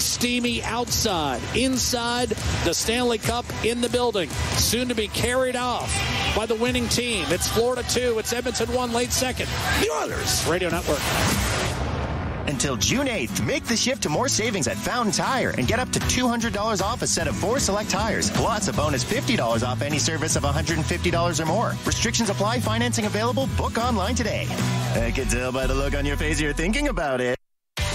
steamy outside. Inside, the Stanley Cup in the building. Soon to be carried off by the winning team. It's Florida 2. It's Edmonton 1 late second. The Oilers Radio Network. Until June 8th, make the shift to more savings at Fountain Tire and get up to $200 off a set of four select tires, plus a bonus $50 off any service of $150 or more. Restrictions apply, financing available. Book online today. I can tell by the look on your face you're thinking about it.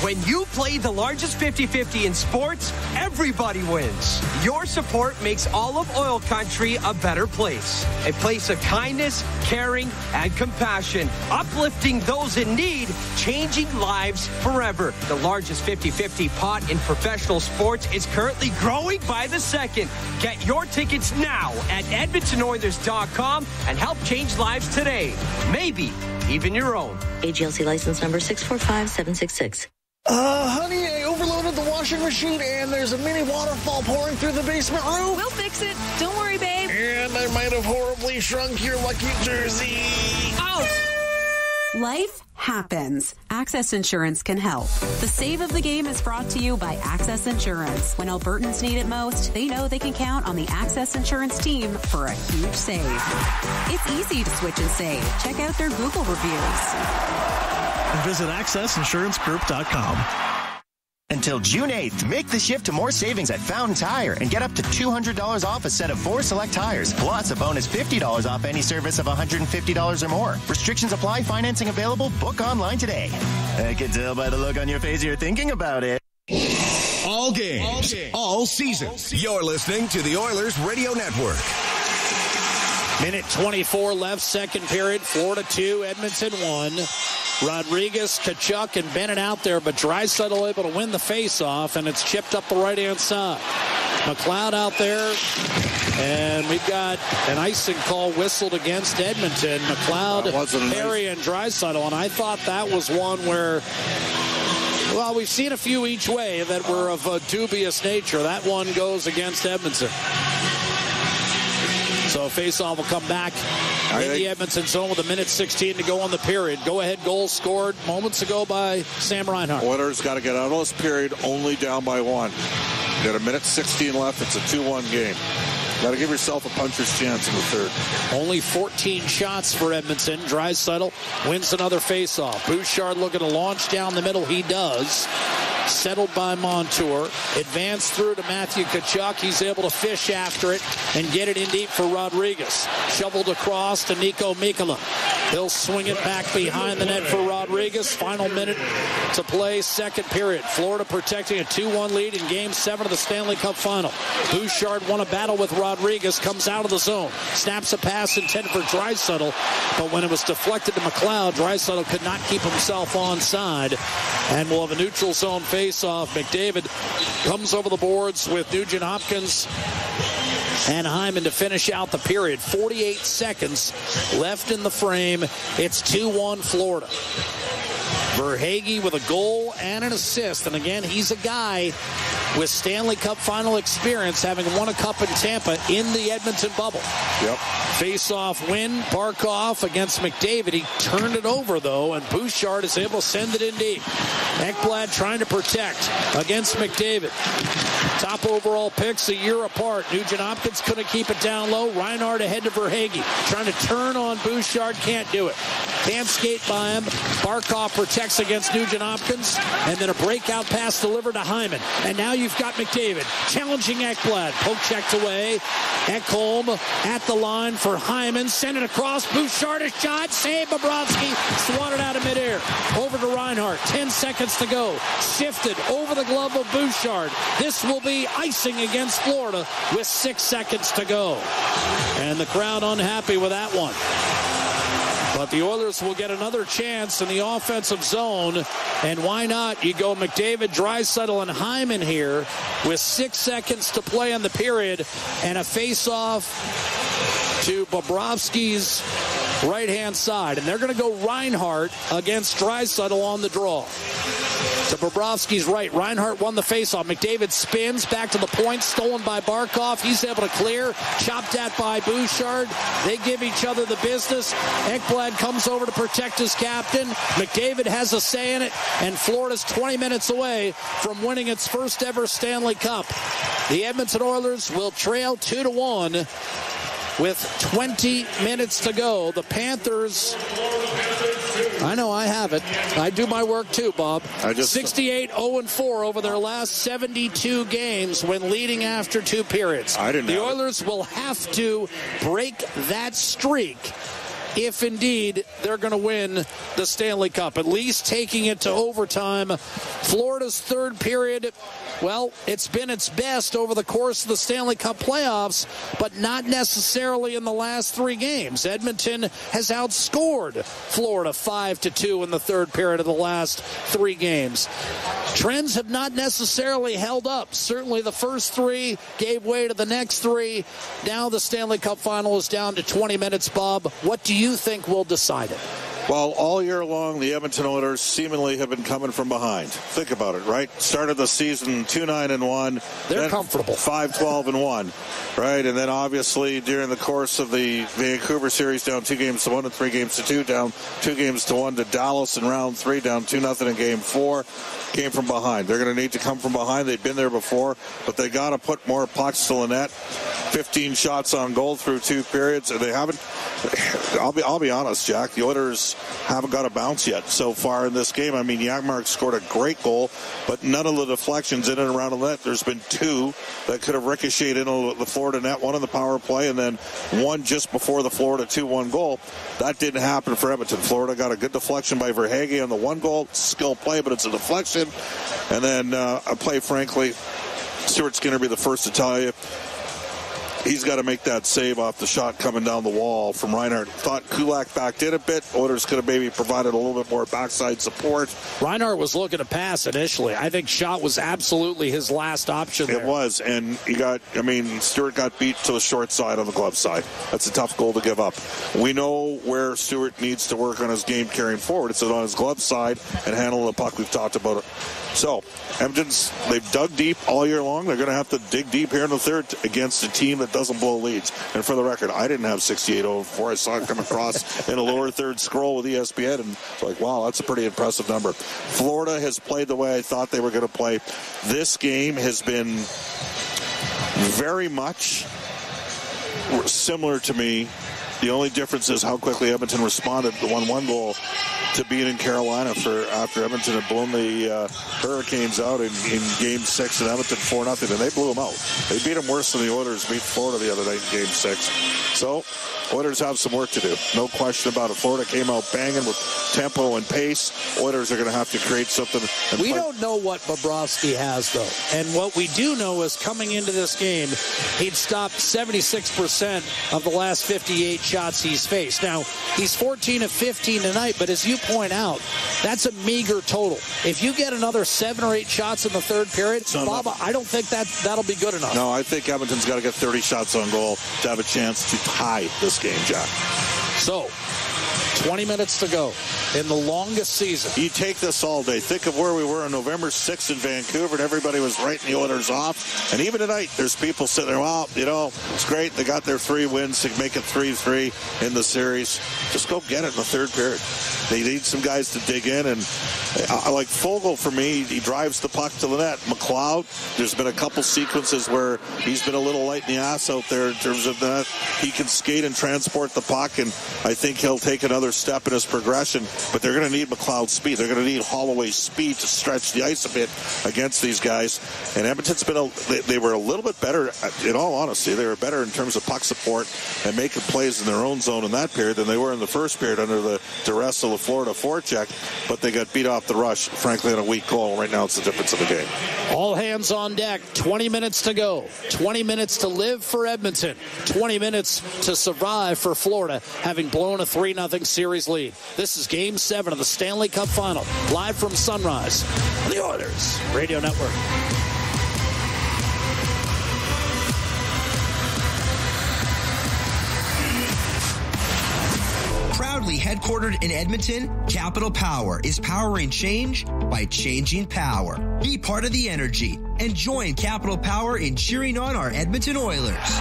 When you play the largest 50 50 in sports, everybody wins. Your support makes all of oil country a better place. A place of kindness, caring, and compassion, uplifting those in need, changing lives forever. The largest 50 50 pot in professional sports is currently growing by the second. Get your tickets now at EdmontonOilers.com and help change lives today. Maybe even your own. AGLC license number 645766. Uh, honey, I overloaded the washing machine and there's a mini waterfall pouring through the basement roof. We'll fix it. Don't worry, babe. And I might have horribly shrunk your lucky jersey. Oh! Life happens. Access Insurance can help. The save of the game is brought to you by Access Insurance. When Albertans need it most, they know they can count on the Access Insurance team for a huge save. It's easy to switch and save. Check out their Google reviews. And visit accessinsurancegroup.com. Until June 8th, make the shift to more savings at Fountain Tire and get up to $200 off a set of four select tires, plus a bonus $50 off any service of $150 or more. Restrictions apply, financing available. Book online today. I can tell by the look on your face you're thinking about it. All games, all, games, all seasons. You're listening to the Oilers Radio Network. Minute 24 left, second period. Florida 2, Edmonton 1. Rodrigues, Tkachuk, and Bennett out there, but Draisaitl able to win the face-off, and it's chipped up the right-hand side. McLeod out there, and we've got an icing call whistled against Edmonton. McLeod, Perry, and Draisaitl, and I thought that was one where well, we've seen a few each way that were of a dubious nature. That one goes against Edmonton. So faceoff will come back in the Edmonton zone with a minute 16 to go on the period. Go ahead goal scored moments ago by Sam Reinhart. Oilers got to get out of this period only down by one. Got a minute 16 left. It's a 2-1 game. Got to give yourself a puncher's chance in the third. Only 14 shots for Edmonton. Draisaitl wins another faceoff. Bouchard looking to launch down the middle. He does. Settled by Montour. Advanced through to Matthew Tkachuk. He's able to fish after it and get it in deep for Rodrigues. Shoveled across to Niko Mikkola. He'll swing it back behind the net for Rodrigues. Final minute to play, second period. Florida protecting a 2-1 lead in Game 7 of the Stanley Cup Final. Bouchard won a battle with Rodrigues, comes out of the zone, snaps a pass intended for Draisaitl, but when it was deflected to McLeod, Draisaitl could not keep himself onside, and we'll have a neutral zone face-off. McDavid comes over the boards with Nugent Hopkins and Hyman to finish out the period. 48 seconds left in the frame. It's 2-1 Florida. Verhaeghe with a goal and an assist. And again, he's a guy with Stanley Cup final experience, having won a cup in Tampa in the Edmonton bubble. Yep. Face-off win, Barkov against McDavid. He turned it over, though, and Bouchard is able to send it in deep. Ekblad trying to protect against McDavid. Top overall picks a year apart. Nugent Hopkins couldn't keep it down low. Reinhart ahead to Verhaeghe. Trying to turn on Bouchard. Can't do it. Can't skate by him. Barkov protects against Nugent Hopkins. And then a breakout pass delivered to Hyman. And now you've got McDavid challenging Ekblad. Poke checked away. Ekholm at the line for Hyman. Send it across. Bouchard a shot. Save Bobrovsky. Swatted out of midair. Over to Reinhart. 10 seconds to go. Shifted over the glove of Bouchard. This will be icing against Florida with six seconds to go. And the crowd unhappy with that one. But the Oilers will get another chance in the offensive zone. And why not? You go McDavid, Draisaitl, and Hyman here with six seconds to play in the period and a face-off to Bobrovsky's right-hand side. And they're going to go Reinhart against Draisaitl on the draw. To Bobrovsky's right. Reinhart won the faceoff. McDavid spins back to the point. Stolen by Barkov. He's able to clear. Chopped at by Bouchard. They give each other the business. Ekblad comes over to protect his captain. McDavid has a say in it. And Florida's 20 minutes away from winning its first ever Stanley Cup. The Edmonton Oilers will trail 2 to 1 with 20 minutes to go. The Panthers. I know I have it. I do my work too, Bob. I just 68 0 4 over their last 72 games when leading after two periods. I didn't The have it. Oilers will have to break that streak if indeed they're going to win the Stanley Cup. At least taking it to overtime. Florida's third period, well, it's been its best over the course of the Stanley Cup playoffs, but not necessarily in the last three games. Edmonton has outscored Florida 5 to 2 in the third period of the last three games. Trends have not necessarily held up. Certainly the first three gave way to the next three. Now the Stanley Cup final is down to 20 minutes, Bob. What do you think will decide it? Well, all year long, the Edmonton Oilers seemingly have been coming from behind. Think about it, right? Started the season 2 9 and 1. They're comfortable. 5 12 and 1, right? And then obviously during the course of the Vancouver series, down two games to 1 and three games to 2, down two games to 1 to Dallas in round 3, down 2 nothing in game 4. Came from behind. They're going to need to come from behind. They've been there before, but they got to put more pucks to the net. 15 shots on goal through two periods, and they haven't. I'll be I'll be honest, Jack. The Oilers haven't got a bounce yet so far in this game. I mean, Janmark scored a great goal, but none of the deflections in and around the net. There's been two that could have ricocheted into the Florida net, one on the power play, and then one just before the Florida 2-1 goal. That didn't happen for Edmonton. Florida got a good deflection by Verhaeghe on the one goal, skill play, but it's a deflection, and then uh, a play, frankly. Stuart Skinner be the first to tell you he's got to make that save off the shot coming down the wall from Reinhart. Thought Kulak backed in a bit. Oilers could have maybe provided a little bit more backside support. Reinhart was looking to pass initially. I think shot was absolutely his last option. It was, and he got. I mean, Stuart got beat to the short side on the glove side. That's a tough goal to give up. We know where Stuart needs to work on his game carrying forward. It's on his glove side and handling the puck. We've talked about it. So, Edmonton's they've dug deep all year long. They're going to have to dig deep here in the third against a team that doesn't blow leads. And for the record, I didn't have 68 before I saw it come across in a lower third scroll with ESPN, and it's like, wow, that's a pretty impressive number. Florida has played the way I thought they were going to play. This game has been very much similar to me. The only difference is how quickly Edmonton responded the 1-1 goal to being in Carolina for after Edmonton had blown the uh, Hurricanes out in, in Game Six and Edmonton four nothing, and they blew them out. They beat them worse than the Oilers beat Florida the other night in Game Six. So Oilers have some work to do, no question about it. Florida came out banging with tempo and pace. Oilers are going to have to create something. We play- don't know what Bobrovsky has, though. And what we do know is coming into this game, he'd stopped 76% of the last 58 shots he's faced. Now, he's 14 of 15 tonight, but as you point out, that's a meager total. If you get another seven or eight shots in the third period, Bob, enough. I don't think that that'll be good enough. No, I think Edmonton's got to get 30 shots on goal to have a chance to tie this game, Jack. So, 20 minutes to go in the longest season. You take this all day. Think of where we were on November 6th in Vancouver, and everybody was writing the orders off. And even tonight, there's people sitting there, well, you know, it's great. They got their three wins to make it 3-3 in the series. Just go get it in the third period. They need some guys to dig in. And I I like Foegele for me. He drives the puck to the net. McLeod, there's been a couple sequences where he's been a little light in the ass out there in terms of that. He can skate and transport the puck, and I think he'll take another step in his progression. But they're going to need McLeod's speed. They're going to need Holloway's speed to stretch the ice a bit against these guys. And Edmonton's been a, they, they were a little bit better. Uh, in all honesty, they were better in terms of puck support and making plays in their own zone in that period than they were in the first period under the duress of the Florida forecheck. But they got beat off the rush, frankly, on a weak goal. Right now, it's the difference of the game. All hands on deck. 20 minutes to go. 20 minutes to live for Edmonton. 20 minutes to survive for Florida, having blown a 3 0 series lead. This is game seven of the Stanley Cup final, live from Sunrise on the Oilers Radio Network. Proudly headquartered in Edmonton, Capital Power is powering change by changing power. Be part of the energy and join Capital Power in cheering on our Edmonton Oilers.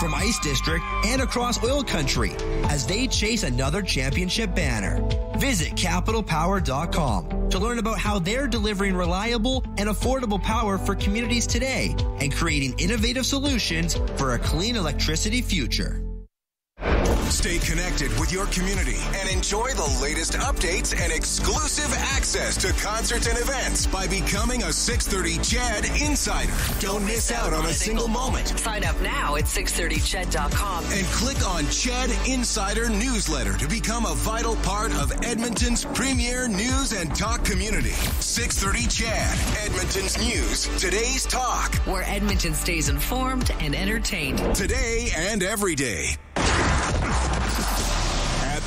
From Ice District and across oil country as they chase another championship banner. Visit capitalpower.com to learn about how they're delivering reliable and affordable power for communities today and creating innovative solutions for a clean electricity future. Stay connected with your community and enjoy the latest updates and exclusive access to concerts and events by becoming a 630 CHED Insider. Don't miss out on a single moment. Sign up now at 630ched.com and click on CHED Insider newsletter to become a vital part of Edmonton's premier news and talk community. 630 CHED, Edmonton's news, today's talk. Where Edmonton stays informed and entertained. Today and every day.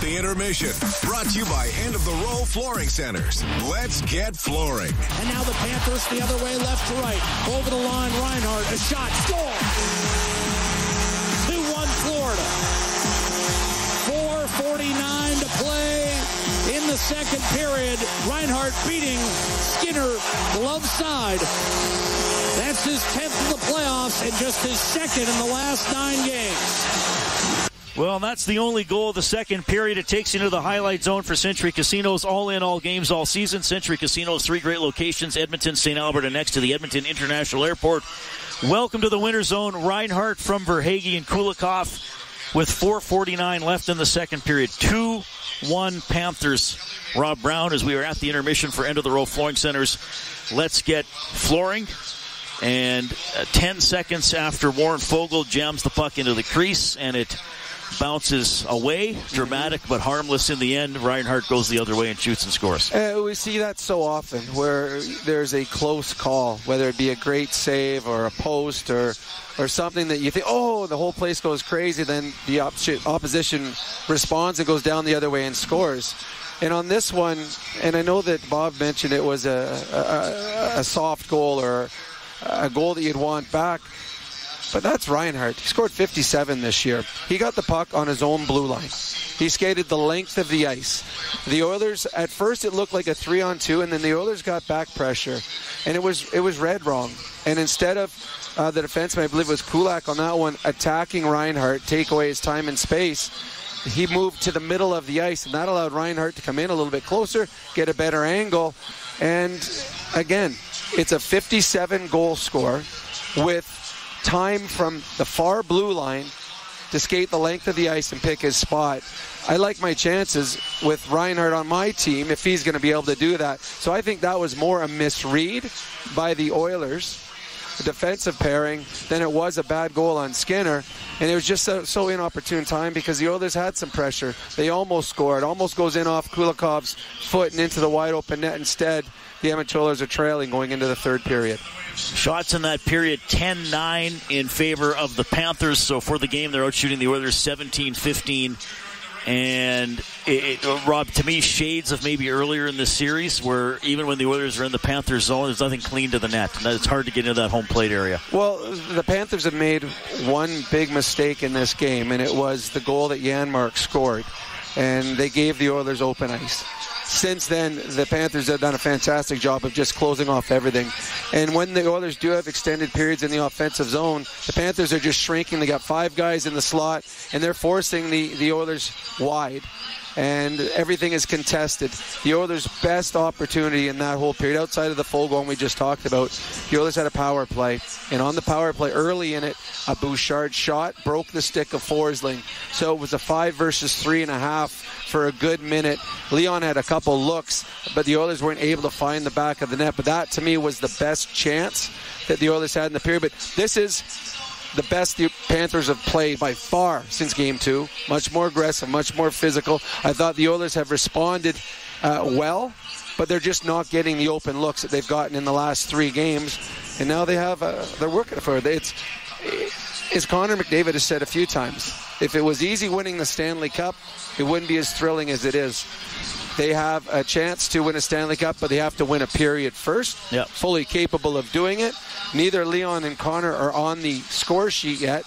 The intermission, brought to you by End of the Roll Flooring Centers. Let's get flooring. And now the Panthers the other way, left to right. Over the line, Reinhart, a shot, score! 2-1 Florida. 4.49 to play in the second period. Reinhart beating Skinner glove side. That's his 10th in the playoffs and just his second in the last nine games. Well, that's the only goal of the second period. It takes you into the highlight zone for Century Casinos, all in, all games, all season. Century Casinos, three great locations Edmonton, St. Albert, and next to the Edmonton International Airport. Welcome to the winter zone. Reinhart from Verhaeghe and Kulikov with 4.49 left in the second period. 2 1 Panthers. Rob Brown, as we are at the intermission for End of the Roll Flooring Centers. Let's get flooring. And uh, 10 seconds after Warren Foegele jams the puck into the crease, and it bounces away, dramatic but harmless in the end. Reinhart goes the other way and shoots and scores. Uh, we see that so often where there's a close call, whether it be a great save or a post or or something that you think, oh, the whole place goes crazy. Then the op- opposition responds and goes down the other way and scores. And on this one, and I know that Bob mentioned it was a, a, a soft goal or a goal that you'd want back. But that's Reinhart. He scored 57 this year. He got the puck on his own blue line. He skated the length of the ice. The Oilers, at first, it looked like a three on two, and then the Oilers got back pressure, and it was it was read wrong. And instead of uh, the defenseman, I believe it was Kulak on that one, attacking Reinhart, take away his time and space, he moved to the middle of the ice, and that allowed Reinhart to come in a little bit closer, get a better angle, and again, it's a 57 goal score with time from the far blue line to skate the length of the ice and pick his spot. I like my chances with Reinhart on my team if he's going to be able to do that. So I think that was more a misread by the Oilers, defensive pairing, than it was a bad goal on Skinner. And it was just so, so inopportune time because the Oilers had some pressure. They almost scored. Almost goes in off Kulikov's foot and into the wide open net. Instead, the Oilers are trailing going into the third period. Shots in that period 10 9 in favor of the Panthers. So for the game, they're out shooting the Oilers 17 15. And it, it, Rob, to me, shades of maybe earlier in the series where even when the Oilers are in the Panthers zone, there's nothing clean to the net. It's hard to get into that home plate area. Well, the Panthers have made one big mistake in this game, and it was the goal that Janmark scored. And they gave the Oilers open ice since then, the Panthers have done a fantastic job of just closing off everything. And when the Oilers do have extended periods in the offensive zone, the Panthers are just shrinking. They got five guys in the slot, and they're forcing the, the Oilers wide and everything is contested. The Oilers' best opportunity in that whole period, outside of the full goal we just talked about, the Oilers had a power play, and on the power play early in it, a Bouchard shot broke the stick of Forsling. So it was a five versus three and a half for a good minute. Leon had a couple looks, but the Oilers weren't able to find the back of the net. But that to me was the best chance that the Oilers had in the period. But this is the best the Panthers have played by far since game two. Much more aggressive, much more physical. I thought the Oilers have responded uh, well, but they're just not getting the open looks that they've gotten in the last three games. And now they have, uh, they're working for it. It's, as Connor McDavid has said a few times, if it was easy winning the Stanley Cup, it wouldn't be as thrilling as it is. They have a chance to win a Stanley Cup, but they have to win a period first. Yep. Fully capable of doing it. Neither Leon and Connor are on the score sheet yet,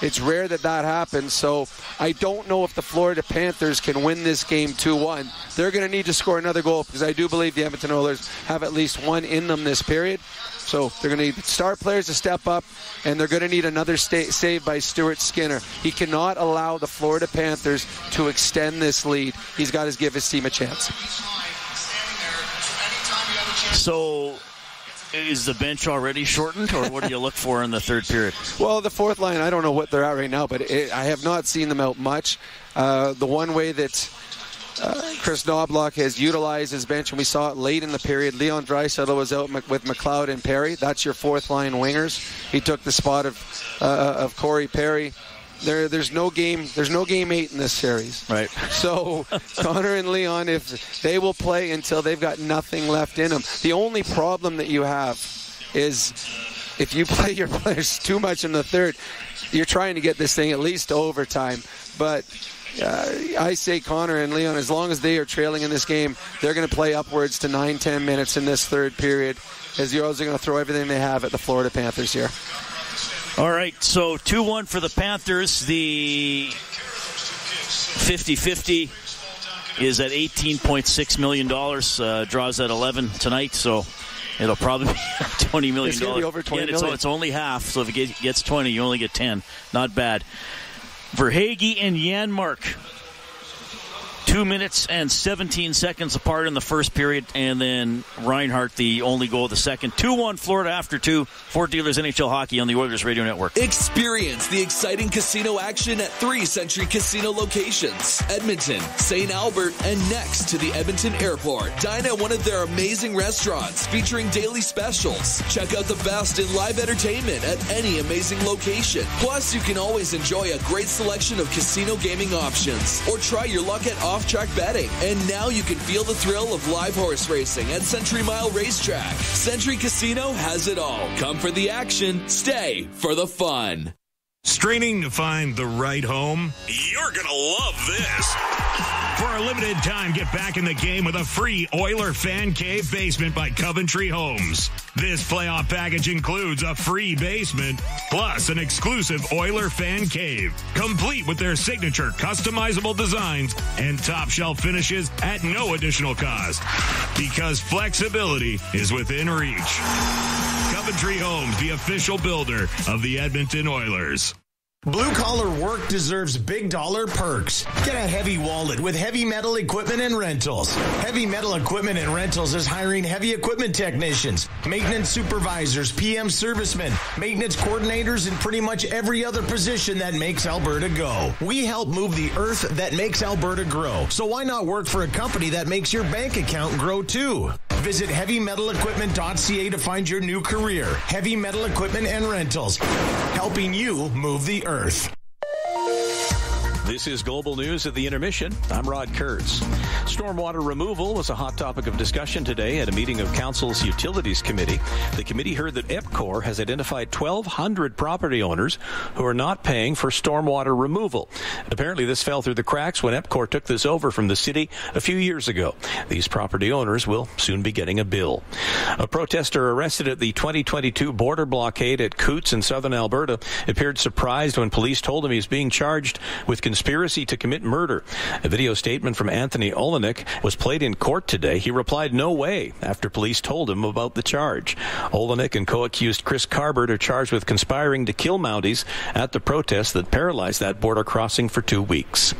It's rare that that happens. So I don't know if the Florida Panthers can win this game 2 1. They're going to need to score another goal because I do believe the Edmonton Oilers have at least one in them this period. So they're going to need star players to step up, and they're going to need another save by Stuart Skinner. He cannot allow the Florida Panthers to extend this lead. He's got to give his team a chance. So, is the bench already shortened, or what do you look for in the third period? Well, the fourth line, I don't know what they're at right now, but it, I have not seen them out much. Uh, the one way that uh, Kris Knoblauch has utilized his bench, and we saw it late in the period. Leon Draisaitl was out with McLeod and Perry. That's your fourth line wingers. He took the spot of uh, of Corey Perry. There, there's no game. There's no game eight in this series. Right. So Connor and Leon, if they will play until they've got nothing left in them. The only problem that you have is if you play your players too much in the third, you're trying to get this thing at least to overtime. But uh, I say Connor and Leon, as long as they are trailing in this game, they're going to play upwards to 9, 10 minutes in this third period as the Oilers are going to throw everything they have at the Florida Panthers here. All right, so 2 1 for the Panthers. The 50 50 is at $18.6 million, uh, draws at 11 tonight, so it'll probably be $20 million. It's going to be over 20 yeah. It's, it's only half, so if it gets 20, you only get 10. Not bad. Verhaeghe and Janmark. Two minutes and 17 seconds apart in the first period, and then Reinhart, the only goal of the second. 2 1 Florida after two. Ford Dealers NHL Hockey on the Oilers Radio Network. Experience the exciting casino action at three Century Casino locations Edmonton, St. Albert, and next to the Edmonton Airport. Dine at one of their amazing restaurants featuring daily specials. Check out the best in live entertainment at any amazing location. Plus, you can always enjoy a great selection of casino gaming options or try your luck at off track betting. And now you can feel the thrill of live horse racing at Century Mile Racetrack. Century Casino has it all. Come for the action, stay for the fun. Straining to find the right home? You're going to love this. For a limited time, get back in the game with a free Oiler Fan Cave basement by Coventry Homes. This playoff package includes a free basement plus an exclusive Oiler Fan Cave, complete with their signature customizable designs and top shelf finishes at no additional cost. Because flexibility is within reach. Coventry Homes, the official builder of the Edmonton Oilers. Blue collar work deserves big dollar perks. Get a heavy wallet with heavy metal equipment and rentals. Heavy metal equipment and rentals is hiring heavy equipment technicians, maintenance supervisors, PM servicemen, maintenance coordinators, and pretty much every other position that makes Alberta go. We help move the earth that makes Alberta grow. So why not work for a company that makes your bank account grow too? Visit heavymetalequipment.ca to find your new career. Heavy metal equipment and rentals, helping you move the earth. This is Global News at the Intermission. I'm Rod Kurtz. Stormwater removal was a hot topic of discussion today at a meeting of Council's Utilities Committee. The committee heard that EPCOR has identified 1,200 property owners who are not paying for stormwater removal. Apparently, this fell through the cracks when EPCOR took this over from the city a few years ago. These property owners will soon be getting a bill. A protester arrested at the 2022 border blockade at Coutts in southern Alberta appeared surprised when police told him he's being charged with conspiracy to commit murder. A video statement from Anthony Olenek was played in court today. He replied, no way, after police told him about the charge. Olenek and co-accused Chris Carbert are charged with conspiring to kill Mounties at the protest that paralyzed that border crossing for two weeks.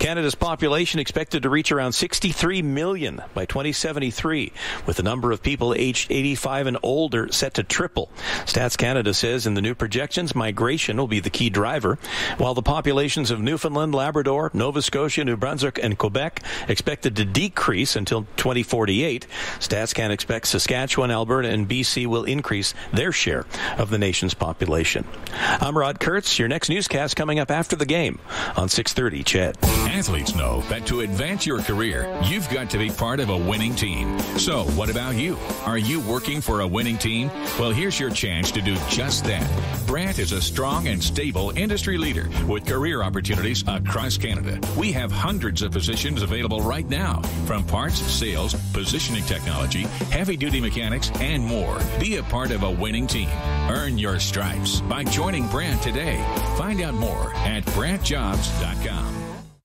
Canada's population expected to reach around 63 million by 2073, with the number of people aged 85 and older set to triple. Stats Canada says in the new projections, migration will be the key driver, while the populations of Newfoundland Labrador, Nova Scotia, New Brunswick, and Quebec expected to decrease until 2048. StatsCan expects Saskatchewan, Alberta, and BC will increase their share of the nation's population. I'm Rod Kurtz. Your next newscast coming up after the game on 6:30. Ched. Athletes know that to advance your career, you've got to be part of a winning team. So, what about you? Are you working for a winning team? Well, here's your chance to do just that. Brandt is a strong and stable industry leader with career opportunities Uh, across Canada. We have hundreds of positions available right now, from parts, sales, positioning technology, heavy duty mechanics, and more. Be a part of a winning team. Earn your stripes by joining Brandt today. Find out more at BrandtJobs.com.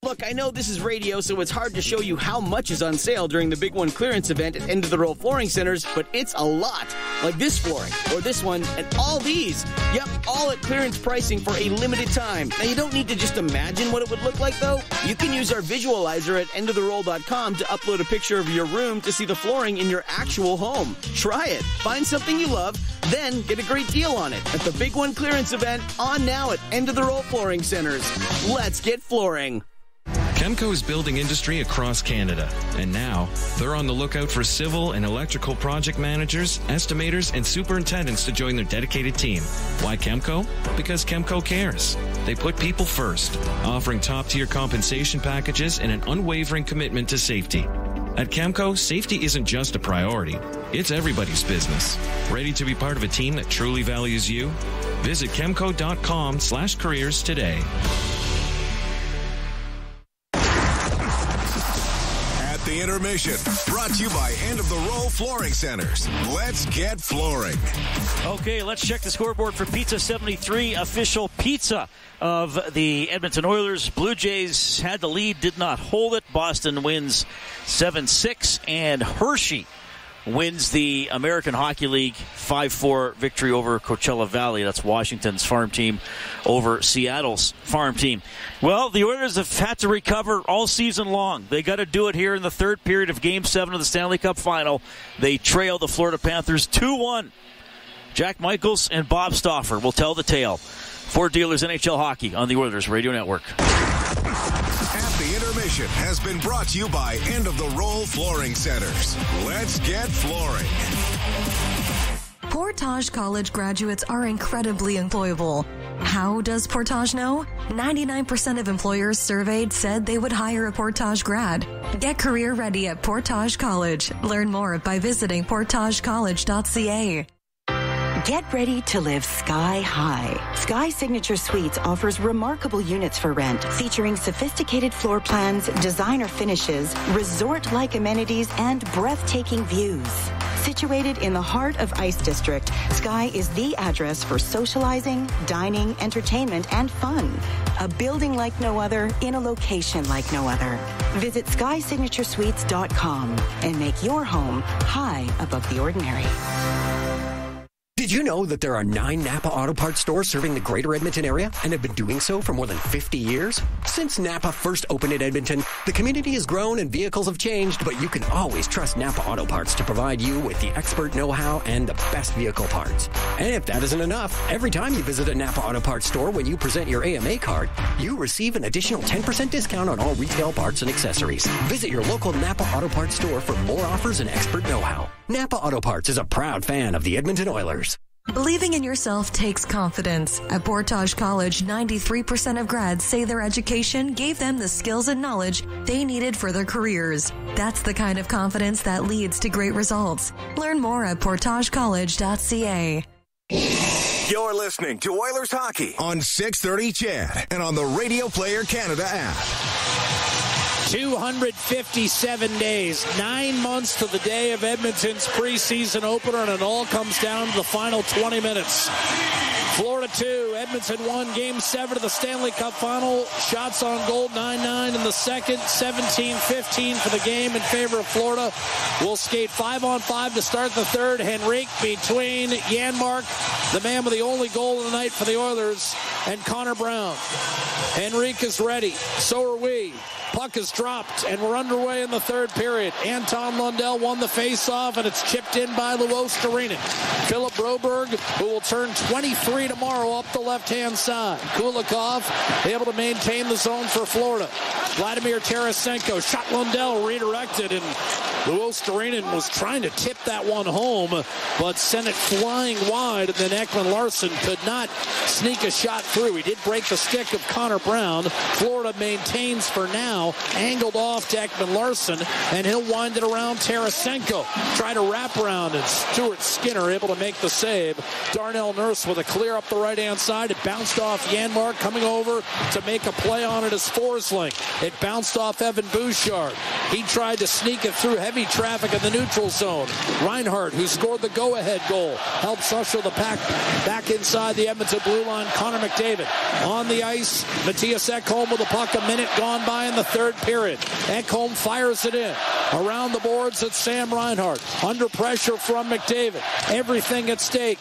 Look, I know this is radio, so it's hard to show you how much is on sale during the Big One clearance event at End of the Roll Flooring Centers, but it's a lot. Like this flooring, or this one, and all these. Yep, all at clearance pricing for a limited time. Now, you don't need to just imagine what it would look like, though. You can use our visualizer at endoftheroll.com to upload a picture of your room to see the flooring in your actual home. Try it. Find something you love, then get a great deal on it at the Big One clearance event on now at End of the Roll Flooring Centers. Let's get flooring. Chemco is building industry across Canada, and now they're on the lookout for civil and electrical project managers, estimators, and superintendents to join their dedicated team. Why Chemco? Because Chemco cares. They put people first, offering top tier compensation packages and an unwavering commitment to safety. At Chemco, safety isn't just a priority, it's everybody's business. Ready to be part of a team that truly values you? Visit chemco.com slash careers today. Intermission, brought to you by End of the Roll Flooring Centers. Let's get flooring. Okay, let's check the scoreboard for Pizza 73, official pizza of the Edmonton Oilers. Blue Jays had the lead, did not hold it. Boston wins 7 6, and Hershey wins the American Hockey League 5 4 victory over Coachella Valley. That's Washington's farm team over Seattle's farm team. Well, the Oilers have had to recover all season long. They got to do it here in the third period of Game 7 of the Stanley Cup final. They trail the Florida Panthers 2 1. Jack Michaels and Bob Stauffer will tell the tale. Ford Dealers NHL Hockey on the Oilers Radio Network. At the intermission has been brought to you by End of the Roll Flooring Centers. Let's get flooring. Portage College graduates are incredibly employable. How does Portage know? 99% of employers surveyed said they would hire a Portage grad. Get career ready at Portage College. Learn more by visiting portagecollege.ca. Get ready to live sky high. Sky Signature Suites offers remarkable units for rent, featuring sophisticated floor plans, designer finishes, resort like amenities, and breathtaking views. Situated in the heart of Ice District, Sky is the address for socializing, dining, entertainment, and fun. A building like no other in a location like no other. Visit skysignaturesuites.com and make your home high above the ordinary. Did you know that there are nine Napa Auto Parts stores serving the greater Edmonton area and have been doing so for more than 50 years? Since Napa first opened in Edmonton, the community has grown and vehicles have changed, but you can always trust Napa Auto Parts to provide you with the expert know-how and the best vehicle parts. And if that isn't enough, every time you visit a Napa Auto Parts store when you present your AMA card, you receive an additional 10% discount on all retail parts and accessories. Visit your local Napa Auto Parts store for more offers and expert know-how. Napa Auto Parts is a proud fan of the Edmonton Oilers. Believing in yourself takes confidence. At Portage College, 93% of grads say their education gave them the skills and knowledge they needed for their careers. That's the kind of confidence that leads to great results. Learn more at portagecollege.ca. You're listening to Oilers Hockey on 630 CHED and on the Radio Player Canada app. 257 days, nine months to the day of Edmonton's preseason opener, and it all comes down to the final 20 minutes. Florida 2, Edmonton 1, Game 7 of the Stanley Cup final. Shots on goal 9 9 in the second, 17 15 for the game in favor of Florida. We'll skate 5 on 5 to start the third. Henrique between Janmark, the man with the only goal of the night for the Oilers, and Connor Brown. Henrique is ready. So are we. Puck is dropped, and we're underway in the third period. Anton Lundell won the face-off, and it's chipped in by Luostarinen. Philip Broberg, who will turn 23 tomorrow, up the left-hand side. Kulikov able to maintain the zone for Florida. Vladimir Tarasenko shot Lundell redirected, and Luostarinen was trying to tip that one home, but sent it flying wide, and then Ekman Larsson could not sneak a shot through. He did break the stick of Connor Brown. Florida maintains for now, angled off to Ekman Larsson, and he'll wind it around Tarasenko. Try to wrap around, and Stuart Skinner able to make the save. Darnell Nurse with a clear up the right hand side. It bounced off Janmark coming over to make a play on it as Forsling. It bounced off Evan Bouchard. He tried to sneak it through heavy traffic in the neutral zone. Reinhart, who scored the go ahead goal, helps usher the pack back inside the Edmonton blue line. Connor McDavid on the ice. Mattias Ekholm with a puck. A minute gone by in the third period. Ekholm fires it in. Around the boards, it's Sam Reinhart. Under pressure from McDavid. Everything at stake.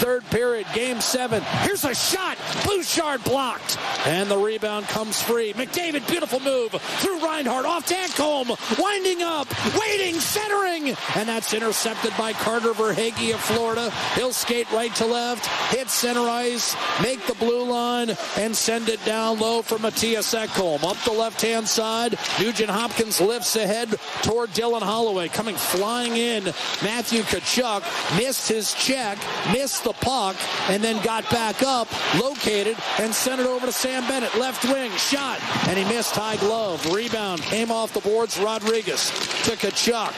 Third period, game seven. Here's a shot. Bouchard blocked. And the rebound comes free. McDavid, beautiful move through Reinhart. Off to Ekholm. Winding up. Waiting. Centering. And that's intercepted by Carter Verhaeghe of Florida. He'll skate right to left. Hit center ice. Make the blue line. And send it down low for Mattias Ekholm. Up the left-hand side. Nugent Hopkins lifts ahead toward Dylan Holloway. Coming flying in. Matthew Tkachuk missed his check. Missed the puck. And then got back up. Located. And sent it over to Sam Bennett. Left wing. Shot. And he missed high glove. Rebound. Came off the boards. Rodrigues to Tkachuk.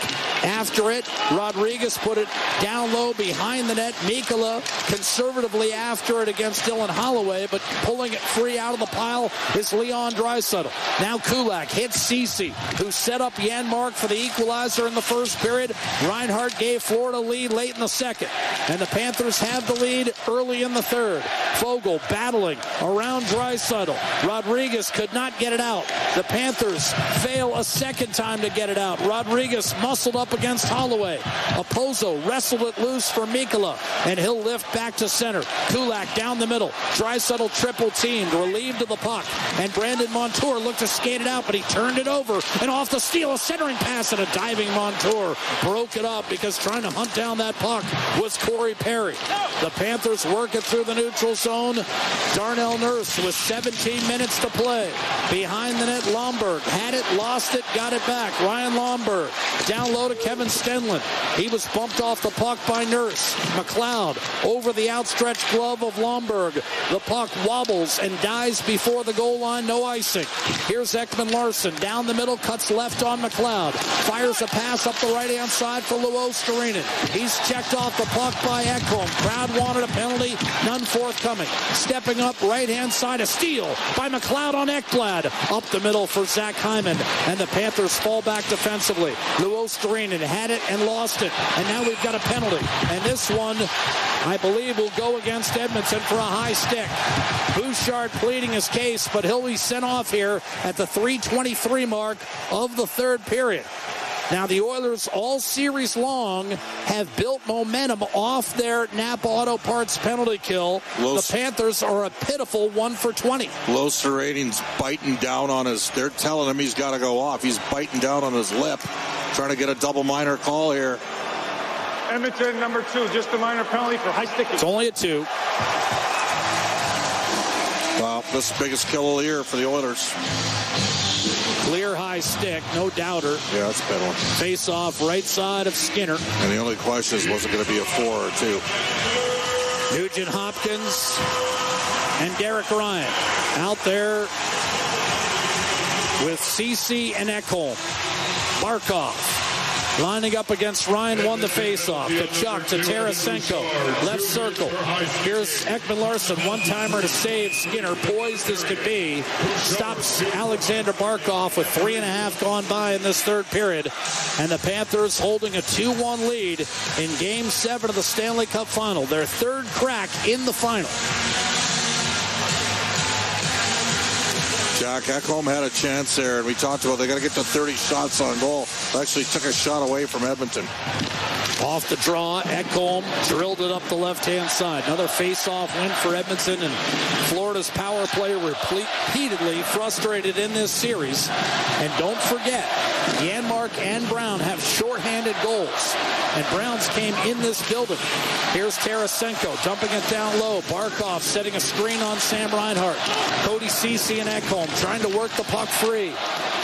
After it, Rodrigues put it down low behind the net. Mikkola conservatively after it against Dylan Holloway, but pulling it free out of the pile is Leon Draisaitl. Now Kulak hits Ceci, who set up Janmark for the equalizer in the first period. Reinhart gave Florida lead late in the second, and the Panthers have the lead early in the third. Foegele battling around Draisaitl. Rodrigues could not get it out. The Panthers fail a second time to get it out. Rodrigues muscled up against Holloway. Okposo wrestled it loose for Mikkola, and he'll lift back to center. Kulak down the middle. Draisaitl triple teamed, relieved of the puck, and Brandon Montour looked to skate it out, but he turned it over, and off the steal, a centering pass, and a diving Montour broke it up because trying to hunt down that puck was Corey Perry. The Panthers work it through the neutral zone. Darnell Nurse with 17 minutes to play. Behind the net, Lomberg had it, lost it, got it back. Ryan Lomberg down low to Kevin Stenlund. He was bumped off the puck by Nurse. McLeod over the outstretched glove of Lomberg. The puck wobbles and dies before the goal line. No icing. Here's Ekman Larsson down the middle, cuts left on McLeod. Fires a pass up the right hand side for Luostarinen. He's checked off the puck by Ekholm. Crowd wanted a penalty, none forthcoming. Stepping up right hand side, a steal by McLeod on Ekblad. Up the middle for Zach Hyman. And the Panthers fall back defensively. Storinen had it and lost it. And now we've got a penalty. And this one, I believe, will go against Edmonton for a high stick. Bouchard pleading his case, but he'll be sent off here at the 323 mark of the third period. Now, the Oilers all series long have built momentum off their Napa Auto Parts penalty kill. Low the Panthers are a pitiful one for 20. Low ratings biting down on his. They're telling him he's got to go off. He's biting down on his lip, trying to get a double minor call here. Edmonton number two, just a minor penalty for high sticking. It's only a two. Well, this is the biggest kill of the year for the Oilers. Clear high stick, no doubter. Yeah, that's a better one. Face off right side of Skinner. And the only question is, was it going to be a four or two? Nugent Hopkins and Derek Ryan out there with Ceci and Ekholm. Barkov lining up against Ryan, won the faceoff. Tkachuk to Tarasenko, left circle. Here's Ekman Larsson, one-timer to save Skinner, poised as could be. Stops Aleksander Barkov with three and a half gone by in this third period. And the Panthers holding a 2-1 lead in Game 7 of the Stanley Cup Final. Their third crack in the final. Jack Ekholm had a chance there, and we talked about they got to get to 30 shots on goal. Actually took a shot away from Edmonton. Off the draw, Ekholm drilled it up the left-hand side. Another face-off win for Edmonton, and Florida's power play repeatedly frustrated in this series. And don't forget, Janmark and Brown have shorthanded goals, and Browns came in this building. Here's Tarasenko dumping it down low. Barkov setting a screen on Sam Reinhart. Cody Ceci and Ekholm trying to work the puck free.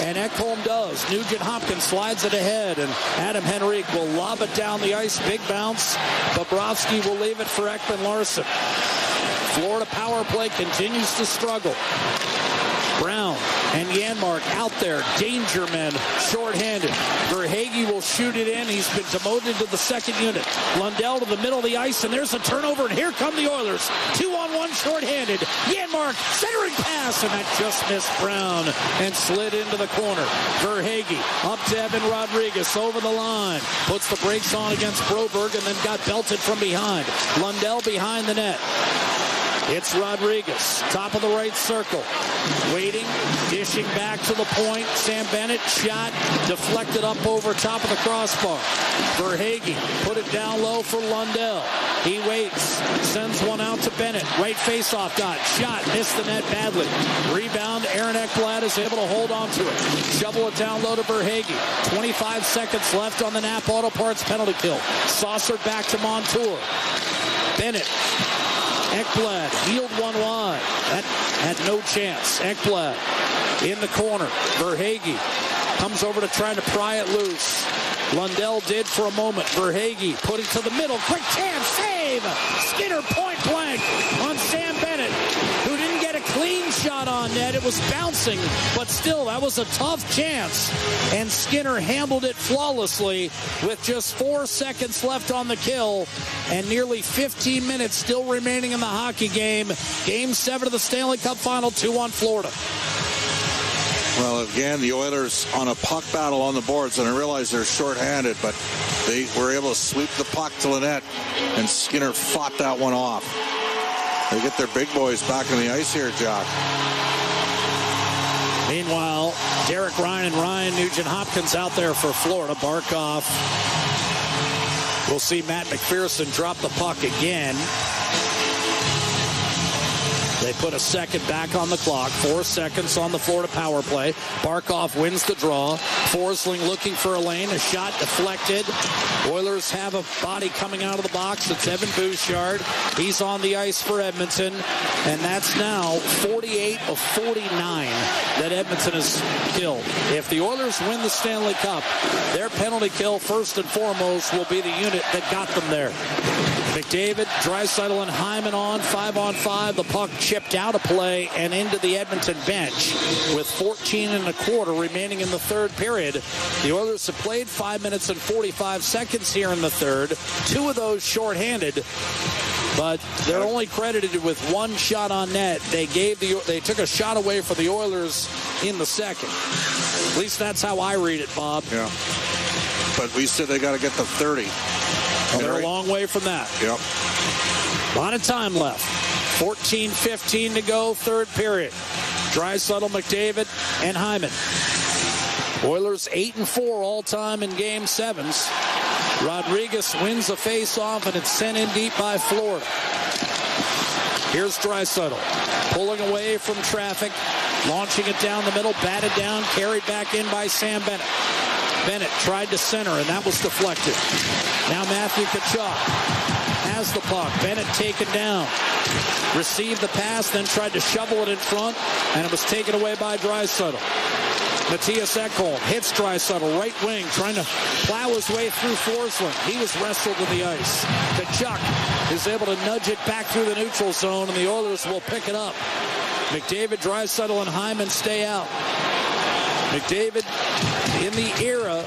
And Ekholm does. Nugent Hopkins slides it ahead, and Adam Henrique will lob it down the ice. Big bounce. Bobrovsky will leave it for Ekman Larsson. Florida power play continues to struggle. And Janmark out there. Danger men, shorthanded. Verhaeghe will shoot it in. He's been demoted to the second unit. Lundell to the middle of the ice, and there's a turnover, and here come the Oilers. Two on one, shorthanded. Janmark, centering pass, and that just missed Brown and slid into the corner. Verhaeghe up to Evan Rodrigues, over the line. Puts the brakes on against Broberg and then got belted from behind. Lundell behind the net. It's Rodrigues, top of the right circle. Waiting, dishing back to the point. Sam Bennett shot, deflected up over top of the crossbar. Verhaeghe put it down low for Lundell. He waits, sends one out to Bennett. Right faceoff dot, shot, missed the net badly. Rebound, Aaron Ekblad is able to hold on to it. Shovel it down low to Verhaeghe. 25 seconds left on the Napa Auto Parts penalty kill. Saucer back to Montour. Bennett Ekblad healed one wide. That had no chance. Ekblad in the corner. Verhaeghe comes over to try to pry it loose. Lundell did for a moment. Verhaeghe put it to the middle. Quick chance. Save. Skinner point blank on Sam Bennett, who didn't get a clean shot on net. It was bouncing, but still, that was a tough chance. And Skinner handled it flawlessly with just four seconds left on the kill and nearly 15 minutes still remaining in the hockey game. Game seven of the Stanley Cup final, 2 1 Florida. Well, again, the Oilers on a puck battle on the boards, and I realize they're shorthanded, but they were able to sweep the puck to the net, and Skinner fought that one off. They get their big boys back on the ice here, Jack. Meanwhile, Derek Ryan and Ryan Nugent Hopkins out there for Florida. Barkov. We'll see Matt McPherson drop the puck again. They put a second back on the clock. Four seconds on the Florida power play. Barkov wins the draw. Forsling looking for a lane. A shot deflected. Oilers have a body coming out of the box. It's Evan Bouchard. He's on the ice for Edmonton. And that's now 48 of 49 that Edmonton has killed. If the Oilers win the Stanley Cup, their penalty kill, first and foremost, will be the unit that got them there. McDavid, Draisaitl, and Hyman on five on five. The puck chipped out of play and into the Edmonton bench with 14 and a quarter remaining in the third period. The Oilers have played five minutes and 45 seconds here in the third. Two of those shorthanded, but they're only credited with one shot on net. They gave the they took a shot away for the Oilers in the second. At least that's how I read it, Bob. Yeah. But we said they got to get to 30. Well, they're a long way from that. Yep. A lot of time left. 14 15 to go, third period. Draisaitl, McDavid, and Hyman. Oilers 8 and 4 all time in game sevens. Rodrigues wins the face-off, and it's sent in deep by Florida. Here's Draisaitl pulling away from traffic, launching it down the middle, batted down, carried back in by Sam Bennett. Bennett tried to center, and that was deflected. Now Matthew Tkachuk has the puck. Bennett taken down. Received the pass, then tried to shovel it in front, and it was taken away by Draisaitl. Mattias Ekholm hits Draisaitl, right wing, trying to plow his way through Forsling. He was wrestled to the ice. Tkachuk is able to nudge it back through the neutral zone, and the Oilers will pick it up. McDavid, Draisaitl, and Hyman stay out. McDavid in the era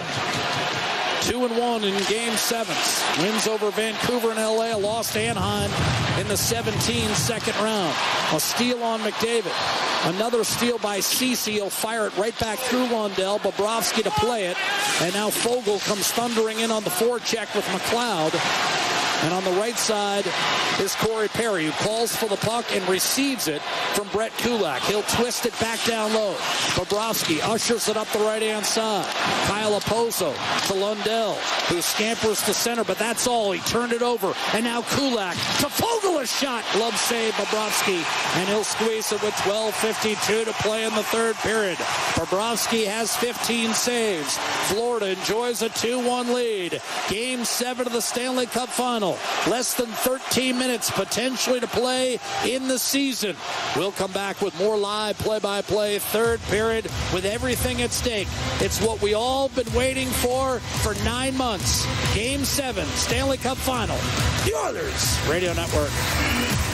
two and one in game sevens. Wins over Vancouver and LA, to Anaheim in the 17 second round. A steal on McDavid. Another steal by Ceci. He'll fire it right back through Lundell. Bobrovsky to play it. And now Foegele comes thundering in on the forecheck with McLeod. And on the right side is Corey Perry, who calls for the puck and receives it from Brett Kulak. He'll twist it back down low. Bobrovsky ushers it up the right-hand side. Kyle Okposo to Lundell, who scampers to center, but that's all. He turned it over. And now Kulak to Foegele, a shot. Glove save, Bobrovsky. And he'll squeeze it with 12.52 to play in the third period. Bobrovsky has 15 saves. Florida enjoys a 2-1 lead. Game 7 of the Stanley Cup Final. Final. Less than 13 minutes potentially to play in the season. We'll come back with more live play-by-play third period with everything at stake. It's what we all been waiting for for nine months. Game seven, Stanley Cup final. The Oilers Radio Network.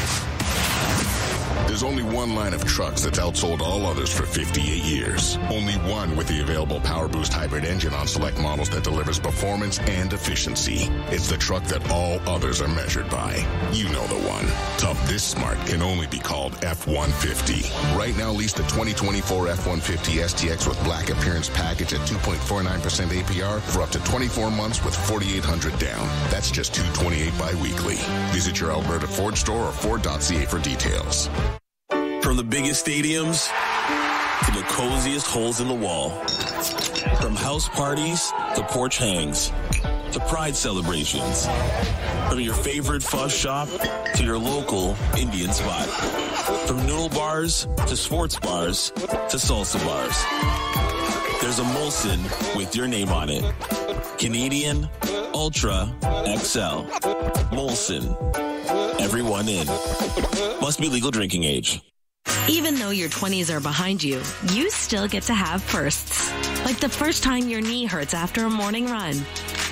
There's only one line of trucks that's outsold all others for 58 years. Only one with the available Power Boost hybrid engine on select models that delivers performance and efficiency. It's the truck that all others are measured by. You know the one. Tough this smart can only be called F-150. Right now, lease the 2024 F-150 STX with black appearance package at 2.49% APR for up to 24 months with 4,800 down. That's just 228 bi-weekly. Visit your Alberta Ford store or Ford.ca for details. From the biggest stadiums to the coziest holes in the wall. From house parties to porch hangs to pride celebrations. From your favorite fuzz shop to your local Indian spot. From noodle bars to sports bars to salsa bars. There's a Molson with your name on it. Canadian Ultra XL. Molson. Everyone in. Must be legal drinking age. Even though your 20s are behind you, you still get to have firsts. Like the first time your knee hurts after a morning run.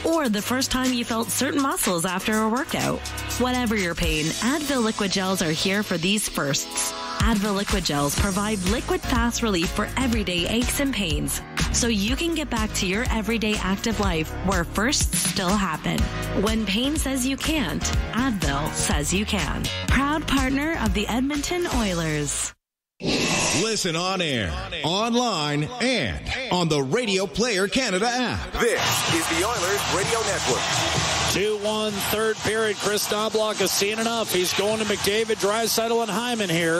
Or the first time you felt certain muscles after a workout. Whatever your pain, Advil Liquid Gels are here for these firsts. Advil Liquid Gels provide liquid fast relief for everyday aches and pains. So you can get back to your everyday active life where firsts still happen. When pain says you can't, Advil says you can. Proud partner of the Edmonton Oilers. Listen on air, online, and on the Radio Player Canada app. This is the Oilers Radio Network. 2-1 third period. Chris Knoblauch has seen enough. He's going to McDavid, Draisaitl, and Hyman here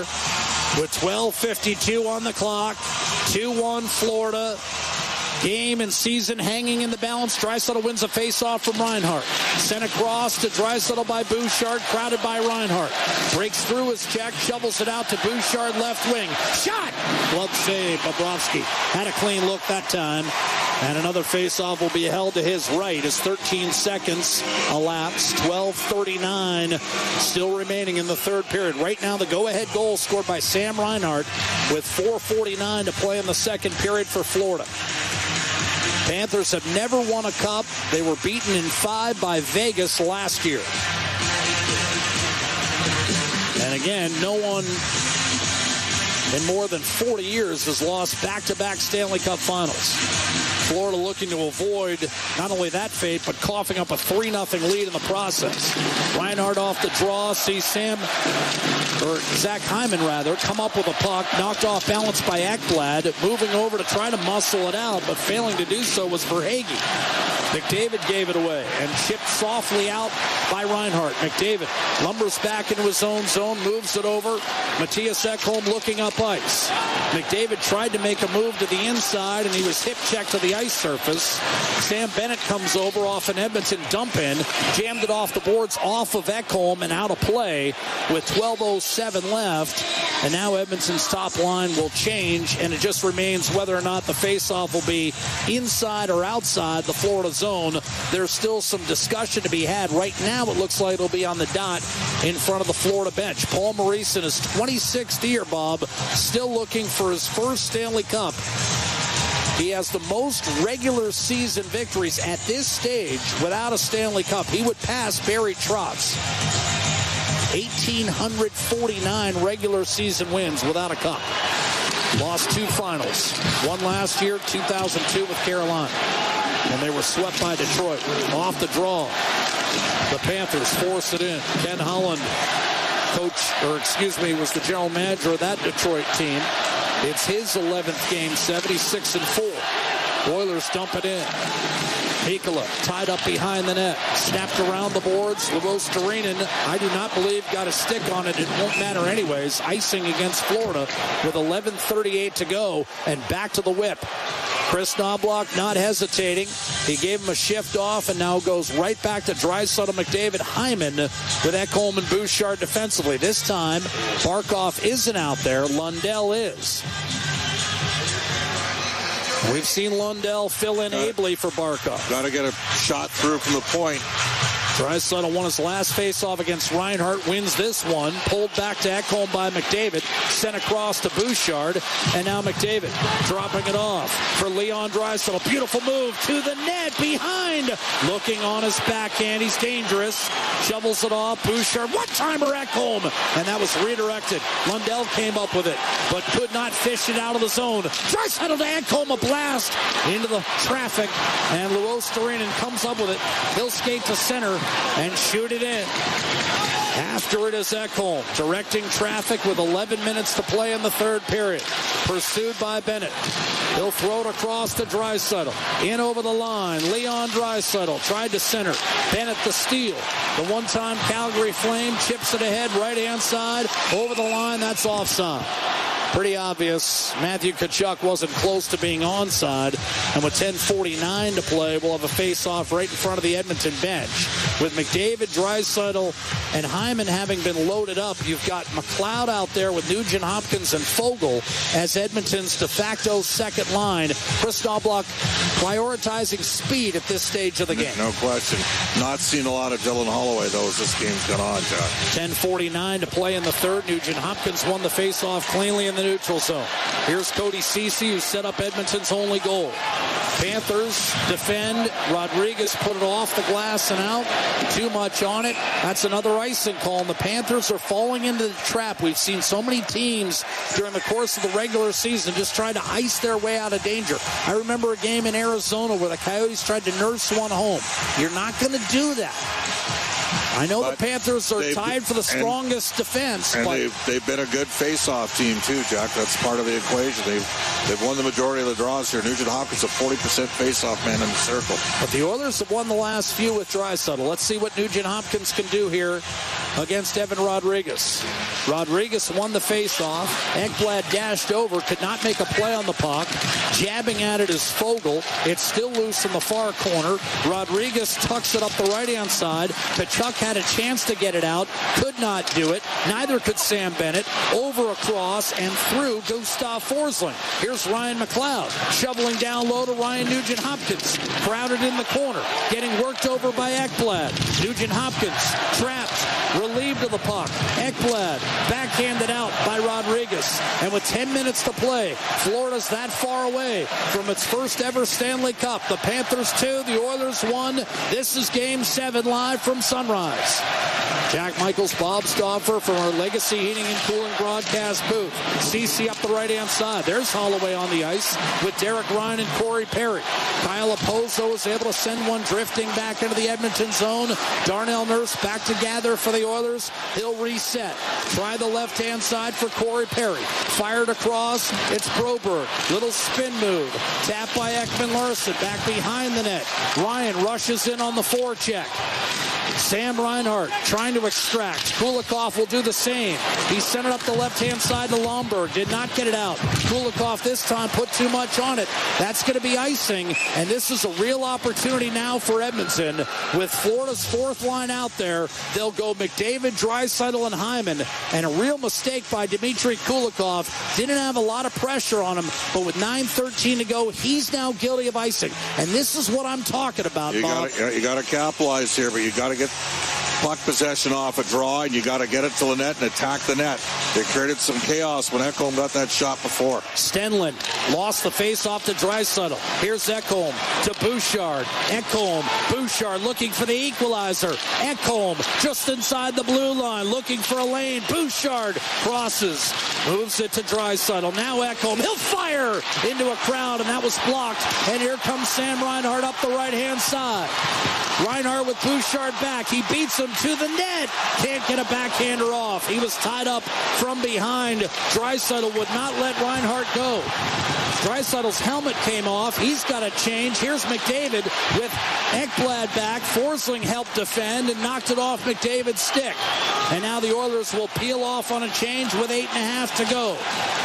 with 12.52 on the clock. 2-1 Florida. Game and season hanging in the balance. Draisaitl wins a face-off from Reinhart. Sent across to Draisaitl by Bouchard, crowded by Reinhart. Breaks through his check, shovels it out to Bouchard, left wing. Shot! Glove save. Bobrovsky had a clean look that time. And another face-off will be held to his right as 13 seconds elapse. 12:39 still remaining in the third period. Right now, the go-ahead goal scored by Sam Reinhart with 4:49 to play in the second period for Florida. Panthers have never won a cup. They were beaten in five by Vegas last year. And again, no one in more than 40 years has lost back-to-back Stanley Cup finals. Florida looking to avoid not only that fate, but coughing up a 3 0 lead in the process. Reinhart off the draw, sees Sam, or Zach Hyman rather, come up with a puck, knocked off balance by Ekblad, moving over to try to muscle it out, but failing to do so was Verhaeghe. McDavid gave it away and chipped softly out by Reinhart. McDavid lumbers back into his own zone, moves it over. Mattias Ekholm looking up ice. McDavid tried to make a move to the inside, and he was hip checked to the ice surface. Sam Bennett comes over off an Edmonton dump in, jammed it off the boards off of Ekholm and out of play with 12.07 left. And now Edmonton's top line will change, and it just remains whether or not the faceoff will be inside or outside the Florida zone. There's still some discussion to be had. Right now, it looks like it'll be on the dot in front of the Florida bench. Paul Maurice in his 26th year, Bob, still looking for his first Stanley Cup. He has the most regular season victories at this stage without a Stanley Cup. He would pass Barry Trotz. 1,849 regular season wins without a cup. Lost two finals. One last year, 2002 with Carolina. And they were swept by Detroit. Off the draw. The Panthers force it in. Ken Holland, coach, or excuse me, was the general manager of that Detroit team. It's his 11th game, 76 and 4. Oilers dump it in. Mikkola tied up behind the net, snapped around the boards. Luostarinen, I do not believe, got a stick on it. It won't matter anyways. Icing against Florida with 11:38 to go, and back to the whip. Chris Knoblauch not hesitating. He gave him a shift off and now goes right back to Draisaitl McDavid Hyman with Ekholm and Bouchard defensively. This time, Barkov isn't out there. Lundell is. We've seen Lundell fill in ably for Barkov. Got to get a shot through from the point. Draisaitl won his last face-off against Reinhart, wins this one, pulled back to Ekholm by McDavid, sent across to Bouchard, and now McDavid dropping it off for Leon Draisaitl. Beautiful move to the net behind, looking on his backhand. He's dangerous. Shovels it off. Bouchard, one timer Ekholm, and that was redirected. Lundell came up with it, but could not fish it out of the zone. Draisaitl to Ekholm, a blast into the traffic, and Luostarinen comes up with it. He'll skate to center and shoot it in. After it is Ekholm, directing traffic with 11 minutes to play in the third period. Pursued by Bennett. He'll throw it across to Draisaitl. In over the line. Leon Draisaitl tried to center. Bennett the steal. The one-time Calgary Flame chips it ahead, right-hand side. Over the line, that's offside pretty obvious. Matthew Tkachuk wasn't close to being onside. And with 10.49 to play, we'll have a face-off right in front of the Edmonton bench. With McDavid, Draisaitl, and Hyman having been loaded up, you've got McLeod out there with Nugent Hopkins and Foegele as Edmonton's de facto second line. Chris Knoblauch prioritizing speed at this stage of the game. No question. Not seen a lot of Dylan Holloway, though, as this game's gone on, Jack. 10.49 to play in the third. Nugent Hopkins won the face-off cleanly in the neutral zone. Here's Cody Ceci, who set up Edmonton's only goal. Panthers defend. Rodrigues put it off the glass and out. Too much on it. That's another icing call. And the Panthers are falling into the trap. We've seen so many teams during the course of the regular season just try to ice their way out of danger. I remember a game in Arizona where the Coyotes tried to nurse one home. You're not going to do that. I know but the Panthers are tied for the strongest and, defense. And but they've, they've been a good face-off team, too, Jack. That's part of the equation. They've, they've won the majority of the draws here. Nugent Hopkins, a 40% face-off man in the circle. But the Oilers have won the last few with Draisaitl. Let's see what Nugent Hopkins can do here against Evan Rodrigues. Rodrigues won the faceoff. Ekblad dashed over, could not make a play on the puck. Jabbing at it is Foegele. It's still loose in the far corner. Rodrigues tucks it up the right-hand side. Tkachuk had a chance to get it out, could not do it. Neither could Sam Bennett. Over across and through Gustav Forsling. Here's Ryan McLeod shoveling down low to Ryan Nugent Hopkins. Crowded in the corner, getting worked over by Ekblad. Nugent Hopkins trapped, relieved of the puck. Ekblad backhanded out by Rodrigues. And with 10 minutes to play, Florida's that far away from its first ever Stanley Cup. The Panthers two, the Oilers one. This is game seven live from Sunrise. Jack Michaels, Bob Stauffer from our Legacy Heating and Cooling broadcast booth. Ceci up the right-hand side. There's Holloway on the ice with Derek Ryan and Corey Perry. Kyle Okposo is able to send one drifting back into the Edmonton zone. Darnell Nurse back to gather for the Oilers. He'll reset. Try the left-hand side for Corey Perry. Fired across. It's Broberg. Little spin move. Tap by Ekman Larsson. Back behind the net. Ryan rushes in on the forecheck. Sam Reinhart trying to extract. Kulikov will do the same. He sent it up the left-hand side to Lomberg. Did not get it out. Kulikov this time put too much on it. That's going to be icing. And this is a real opportunity now for Edmonton. With Florida's fourth line out there, they'll go McDavid, Draisaitl, and Hyman. And a real mistake by Dmitry Kulikov. Didn't have a lot of pressure on him, but with 9.13 to go, he's now guilty of icing. And this is what I'm talking about, you Bob. Gotta, you got to capitalize here, but you got to get puck possession off a draw, and you got to get it to the net and attack the net. They created some chaos when Ekholm got that shot before. Stenlund lost the face off to Draisaitl. Here's Ekholm to Bouchard. Ekholm, Bouchard looking for the equalizer. Ekholm just inside the blue line, looking for a lane. Bouchard crosses, moves it to Draisaitl. Now Ekholm, he'll fire into a crowd, and that was blocked. And here comes Sam Reinhart up the right-hand side. Reinhart with Bouchard back. He beats him to the net. Can't get a backhander off. He was tied up from behind. Draisaitl would not let Reinhart go. Draisaitl's helmet came off. He's got a change. Here's McDavid with Ekblad back. Forsling helped defend and knocked it off McDavid's stick. And now the Oilers will peel off on a change with eight and a half to go.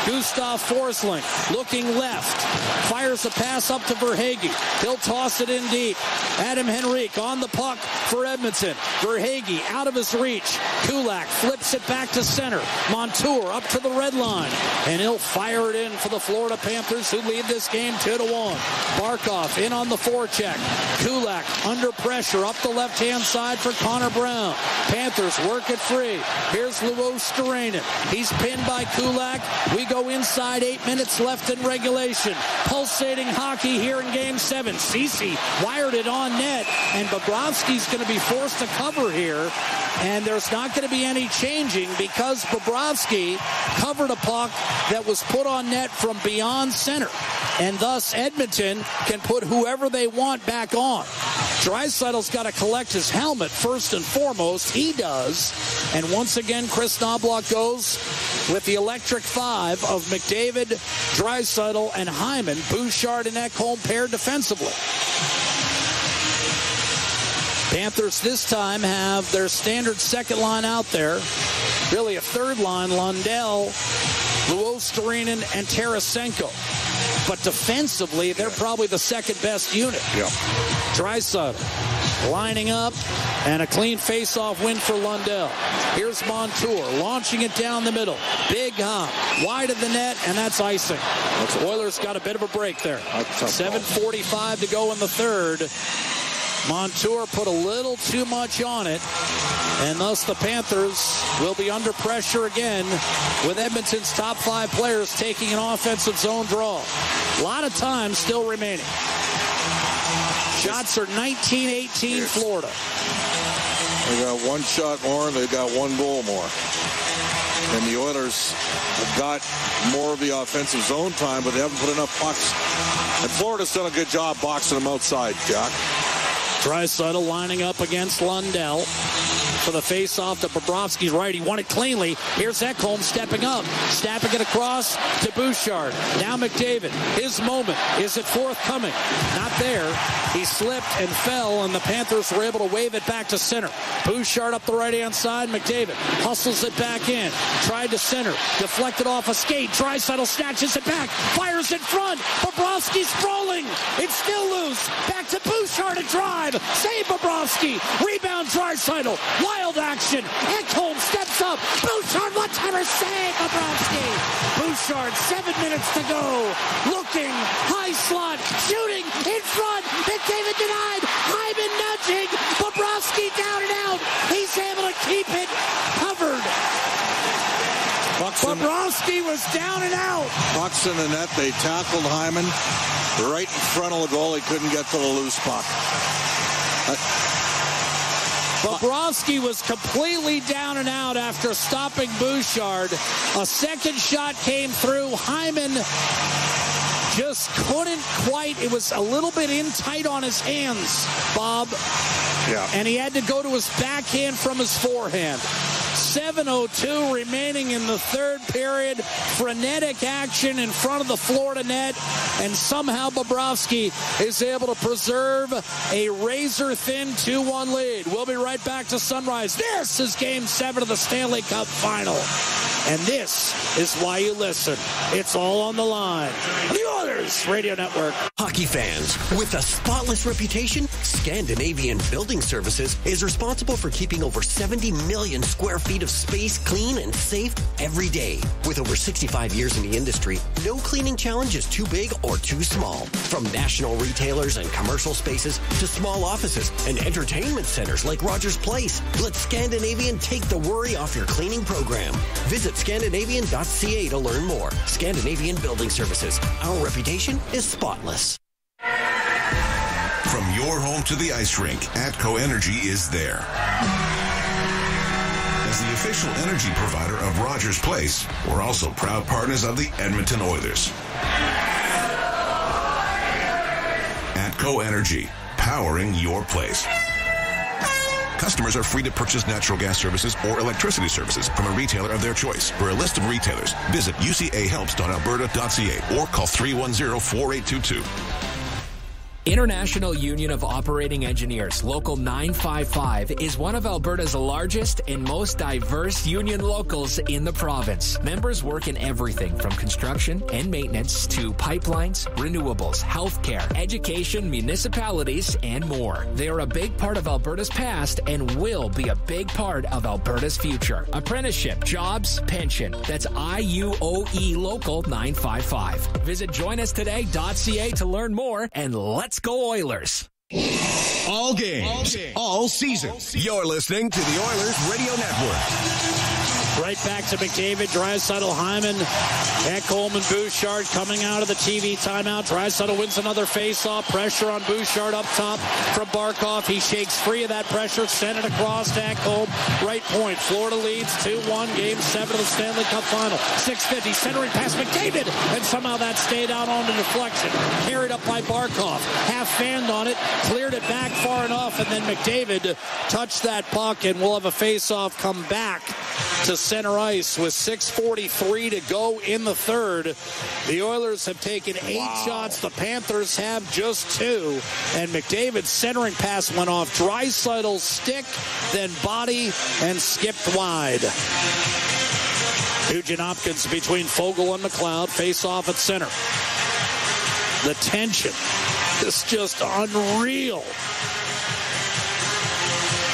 Gustav Forsling looking left. Fires a pass up to Verhaeghe. He'll toss it in deep. Adam Henrique on the puck for Edmonton. Verhaeghe Hagee out of his reach. Kulak flips it back to center. Montour up to the red line. And he'll fire it in for the Florida Panthers who lead this game 2 to 1. Barkov in on the forecheck. Kulak under pressure up the left hand side for Connor Brown. Panthers work it free. Here's Luostarinen. He's pinned by Kulak. We go inside eight minutes left in regulation. Pulsating hockey here in game seven. Ceci wired it on net, and Bobrovsky's going to be forced to cover here. And there's not going to be any changing because Bobrovsky covered a puck that was put on net from beyond center. And thus Edmonton can put whoever they want back on. Draisaitl's got to collect his helmet first and foremost. He does. And once again, Chris Knoblauch goes with the electric five of McDavid, Draisaitl, and Hyman. Bouchard and Ekholm paired defensively. Panthers this time have their standard second line out there. Really a third line, Lundell, Luostarinen, and Tarasenko. But defensively, they're probably the second best unit. Yeah. Lining up, and a clean face-off win for Lundell. Here's Montour launching it down the middle. Big hop, wide of the net, and that's icing. That's Oilers got a bit of a break there. 7.45 to go in the third. Montour put a little too much on it, and thus the Panthers will be under pressure again with Edmonton's top five players taking an offensive zone draw. A lot of time still remaining. Shots are 19-18 Florida. They got one shot more, and they got one goal more. And the Oilers have got more of the offensive zone time, but they haven't put enough pucks. And Florida's done a good job boxing them outside, Jack. Draisaitl lining up against Lundell for the face-off to Bobrovsky's right. He won it cleanly. Here's Ekholm stepping up, snapping it across to Bouchard. Now McDavid. His moment. Is it forthcoming? Not there. He slipped and fell, and the Panthers were able to wave it back to center. Bouchard up the right-hand side. McDavid hustles it back in. Tried to center. Deflected off a skate. Draisaitl snatches it back. Fires in front. Bobrovsky sprawling. It's still loose. Back to Bouchard to drive. Save Bobrovsky. Rebound Draisaitl. Wild action. Ekholm steps up. Bouchard, what timer save Bobrovsky. Bouchard, seven minutes to go. Looking, high slot, shooting, in front. McDavid denied. Hyman nudging. Bobrovsky down and out. He's able to keep it covered. Bobrovsky was down and out. Bucks in the net. They tackled Hyman right in front of the goal. He couldn't get to the loose puck. Uh, Bobrovsky was completely down and out after stopping Bouchard. A second shot came through. Hyman just couldn't quite. It was a little bit in tight on his hands, Bob. Yeah. And he had to go to his backhand from his forehand. 7.02 remaining in the third period. Frenetic action in front of the Florida net. And somehow Bobrovsky is able to preserve a razor thin 2 1 lead. We'll be right back to Sunrise. This is game seven of the Stanley Cup final. And this is why you listen. It's all on the line. Oilers Radio Network. Hockey fans, with a spotless reputation, Scandinavian Building Services is responsible for keeping over 70 million square feet of space clean and safe every day. With over 65 years in the industry, no cleaning challenge is too big or too small. From national retailers and commercial spaces to small offices and entertainment centers like Rogers Place, let Scandinavian take the worry off your cleaning program. Visit Scandinavian.ca to learn more. Scandinavian Building Services. Our reputation is spotless. From your home to the ice rink, Atco Energy is there. As the official energy provider of Rogers Place, we're also proud partners of the Edmonton Oilers. Atco Energy, powering your place. Customers are free to purchase natural gas services or electricity services from a retailer of their choice. For a list of retailers, visit ucahelps.alberta.ca or call 310-4822. International Union of Operating Engineers, Local 955, is one of Alberta's largest and most diverse union locals in the province. Members work in everything from construction and maintenance to pipelines, renewables, healthcare, education, municipalities, and more. They are a big part of Alberta's past and will be a big part of Alberta's future. Apprenticeship, jobs, pension. That's IUOE Local 955. Visit joinustoday.ca to learn more and let's go Oilers. All games, all, season. You're listening to the Oilers Radio Network. Right back to McDavid, Draisaitl, Hyman, and Bouchard coming out of the TV timeout. Draisaitl wins another faceoff. Pressure on Bouchard up top from Barkov. He shakes free of that pressure, sent it across to Ekholm. Right point. Florida leads 2-1. Game 7 of the Stanley Cup Final. 650 centering past McDavid. And somehow that stayed out on the deflection. Carried up by Barkov. Half fanned on it. Cleared it back far enough. And then McDavid touched that puck. And we'll have a faceoff come back to center ice with 6.43 to go in the third. The Oilers have taken eight wow. shots. The Panthers have just two. And McDavid's centering pass went off Draisaitl's stick, then body, and skipped wide. Nugent Hopkins between Foegele and McLeod face off at center. The tension is just unreal.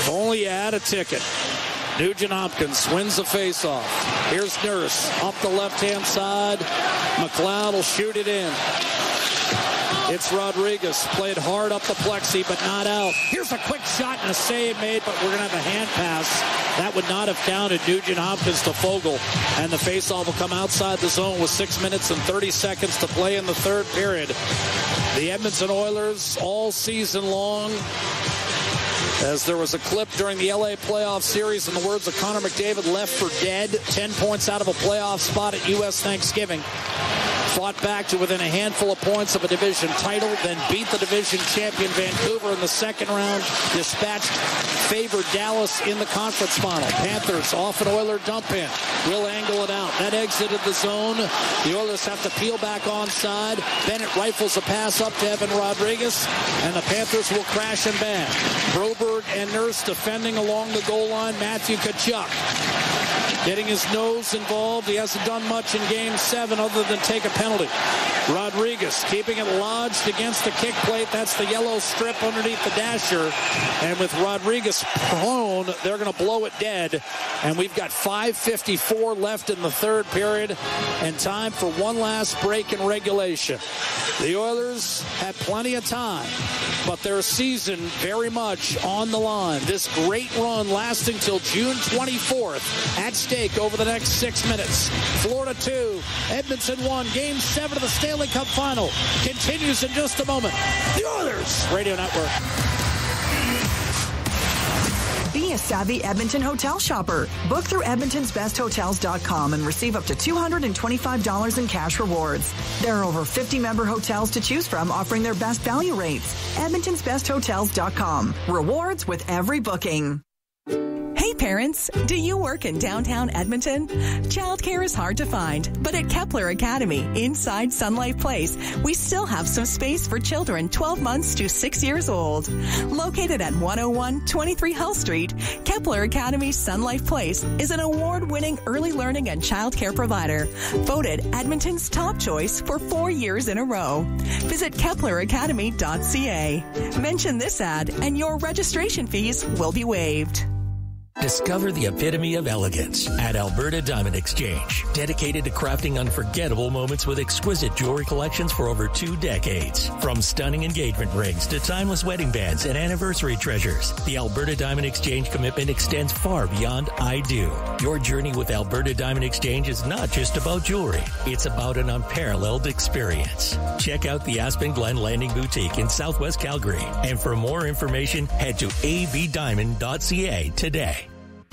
If only you had a ticket. Nugent Hopkins wins the faceoff. Here's Nurse up the left-hand side. McLeod will shoot it in. It's Rodrigues. Played hard up the plexi, but not out. Here's a quick shot and a save made, but we're going to have a hand pass. That would not have counted. Nugent Hopkins to Foegele. And the faceoff will come outside the zone with 6 minutes and 30 seconds to play in the third period. The Edmonton Oilers all season long as there was a clip during the LA playoff series, in the words of Connor McDavid, left for dead, 10 points out of a playoff spot at U.S. Thanksgiving fought back to within a handful of points of a division title, then beat the division champion Vancouver in the second round, dispatched favored Dallas in the conference final. Panthers off an Oiler dump in. Will angle it out. That exited the zone. The Oilers have to peel back onside. Bennett rifles a pass up to Evan Rodrigues, and the Panthers will crash and bang. Broberg and Nurse defending along the goal line. Matthew Tkachuk getting his nose involved. He hasn't done much in game seven other than take a penalty. Rodrigues keeping it lodged against the kick plate. That's the yellow strip underneath the dasher. And with Rodrigues prone, they're going to blow it dead. And we've got 5.54 left in the third period and time for one last break in regulation. The Oilers had plenty of time, but their season very much on the line. This great run lasting till June 24th at stake over the next six minutes. Florida 2, Edmonton 1, game seven of the Stanley Cup final continues in just a moment. The Oilers Radio Network. Be a savvy Edmonton hotel shopper. Book through edmontonsbesthotels.com and receive up to $225 in cash rewards. There are over 50 member hotels to choose from offering their best value rates. edmontonsbesthotels.com. Rewards with every booking. Parents, do you work in downtown Edmonton? Childcare is hard to find, but at Kepler Academy, inside Sun Life Place, we still have some space for children 12 months to 6 years old. Located at 101 23 Hull Street, Kepler Academy Sun Life Place is an award-winning early learning and childcare provider, voted Edmonton's top choice for 4 years in a row. Visit kepleracademy.ca. Mention this ad and your registration fees will be waived. Discover the epitome of elegance at Alberta Diamond Exchange, dedicated to crafting unforgettable moments with exquisite jewelry collections for over two decades. From stunning engagement rings to timeless wedding bands and anniversary treasures, the Alberta Diamond Exchange commitment extends far beyond I do. Your journey with Alberta Diamond Exchange is not just about jewelry, it's about an unparalleled experience. Check out the Aspen Glen Landing Boutique in Southwest Calgary. And for more information, head to abdiamond.ca today.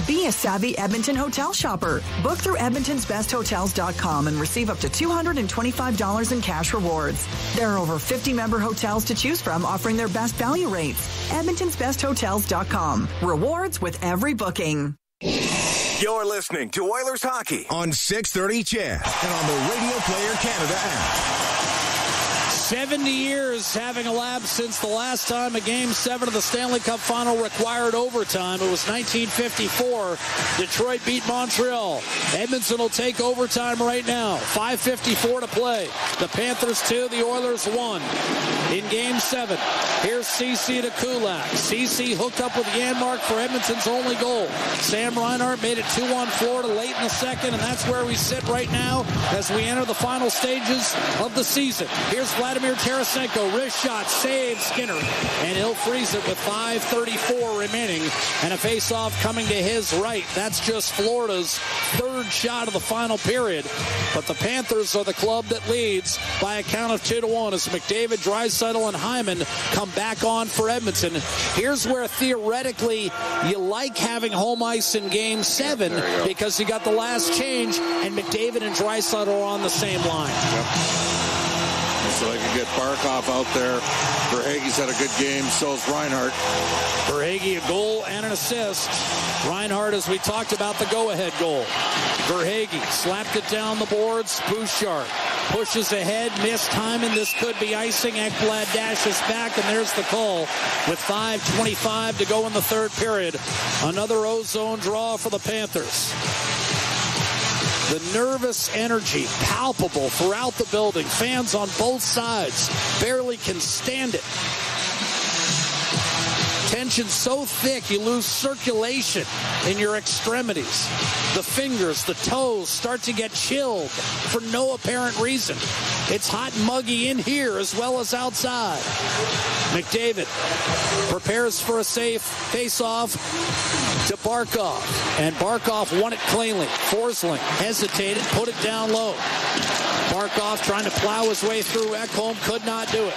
Be a savvy Edmonton hotel shopper. Book through edmontonsbesthotels.com and receive up to $225 in cash rewards. There are over 50 member hotels to choose from offering their best value rates. edmontonsbesthotels.com. Rewards with every booking. You're listening to Oilers Hockey on 630 CHED and on the Radio Player Canada app. 70 years having elapsed since the last time a game seven of the Stanley Cup final required overtime. It was 1954. Detroit beat Montreal. Edmonton will take overtime right now. 5.54 to play. The Panthers two, the Oilers one. In game seven, here's Ceci to Kulak. Ceci hooked up with Janmark for Edmonton's only goal. Sam Reinhart made it 2 1 Florida late in the second, and that's where we sit right now as we enter the final stages of the season. Here's Vladimir Tarasenko, wrist shot, save Skinner, and he'll freeze it with 5.34 remaining, and a face-off coming to his right. That's just Florida's third shot of the final period, but the Panthers are the club that leads by a count of 2 to 1 as McDavid, Draisaitl, and Hyman come back on for Edmonton. Here's where theoretically you like having home ice in game seven you because you got the last change and McDavid and Draisaitl are on the same line. So they can get Barkov out there. Verhaeghe's had a good game. So is Reinhart. Verhaeghe a goal and an assist. Reinhart, as we talked about, the go-ahead goal. Verhaeghe slapped it down the boards. Bouchard pushes ahead, missed time, and this could be icing. Ekblad dashes back, and there's the call with 5.25 to go in the third period. Another ozone draw for the Panthers. The nervous energy palpable throughout the building. Fans on both sides barely can stand it. Tension so thick you lose circulation in your extremities. The fingers, the toes start to get chilled for no apparent reason. It's hot and muggy in here as well as outside. McDavid prepares for a safe face-off to Barkov. And Barkov won it cleanly. Forsling hesitated, put it down low. Barkov trying to plow his way through. Ekholm could not do it.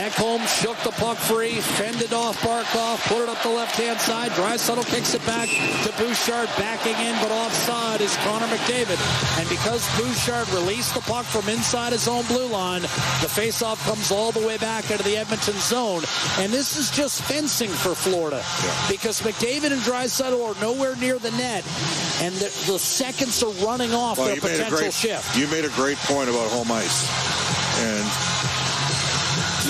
Ekholm shook the puck free, fended off Barkov, put it up the left-hand side. Draisaitl kicks it back to Bouchard, backing in, but offside is Connor McDavid. And because Bouchard released the puck from inside his own blue line, the faceoff comes all the way back into the Edmonton zone. And this is just fencing for Florida because McDavid and Draisaitl are nowhere near the net, and the, the seconds are running off Well, their potential great shift. you made a great point about home ice, and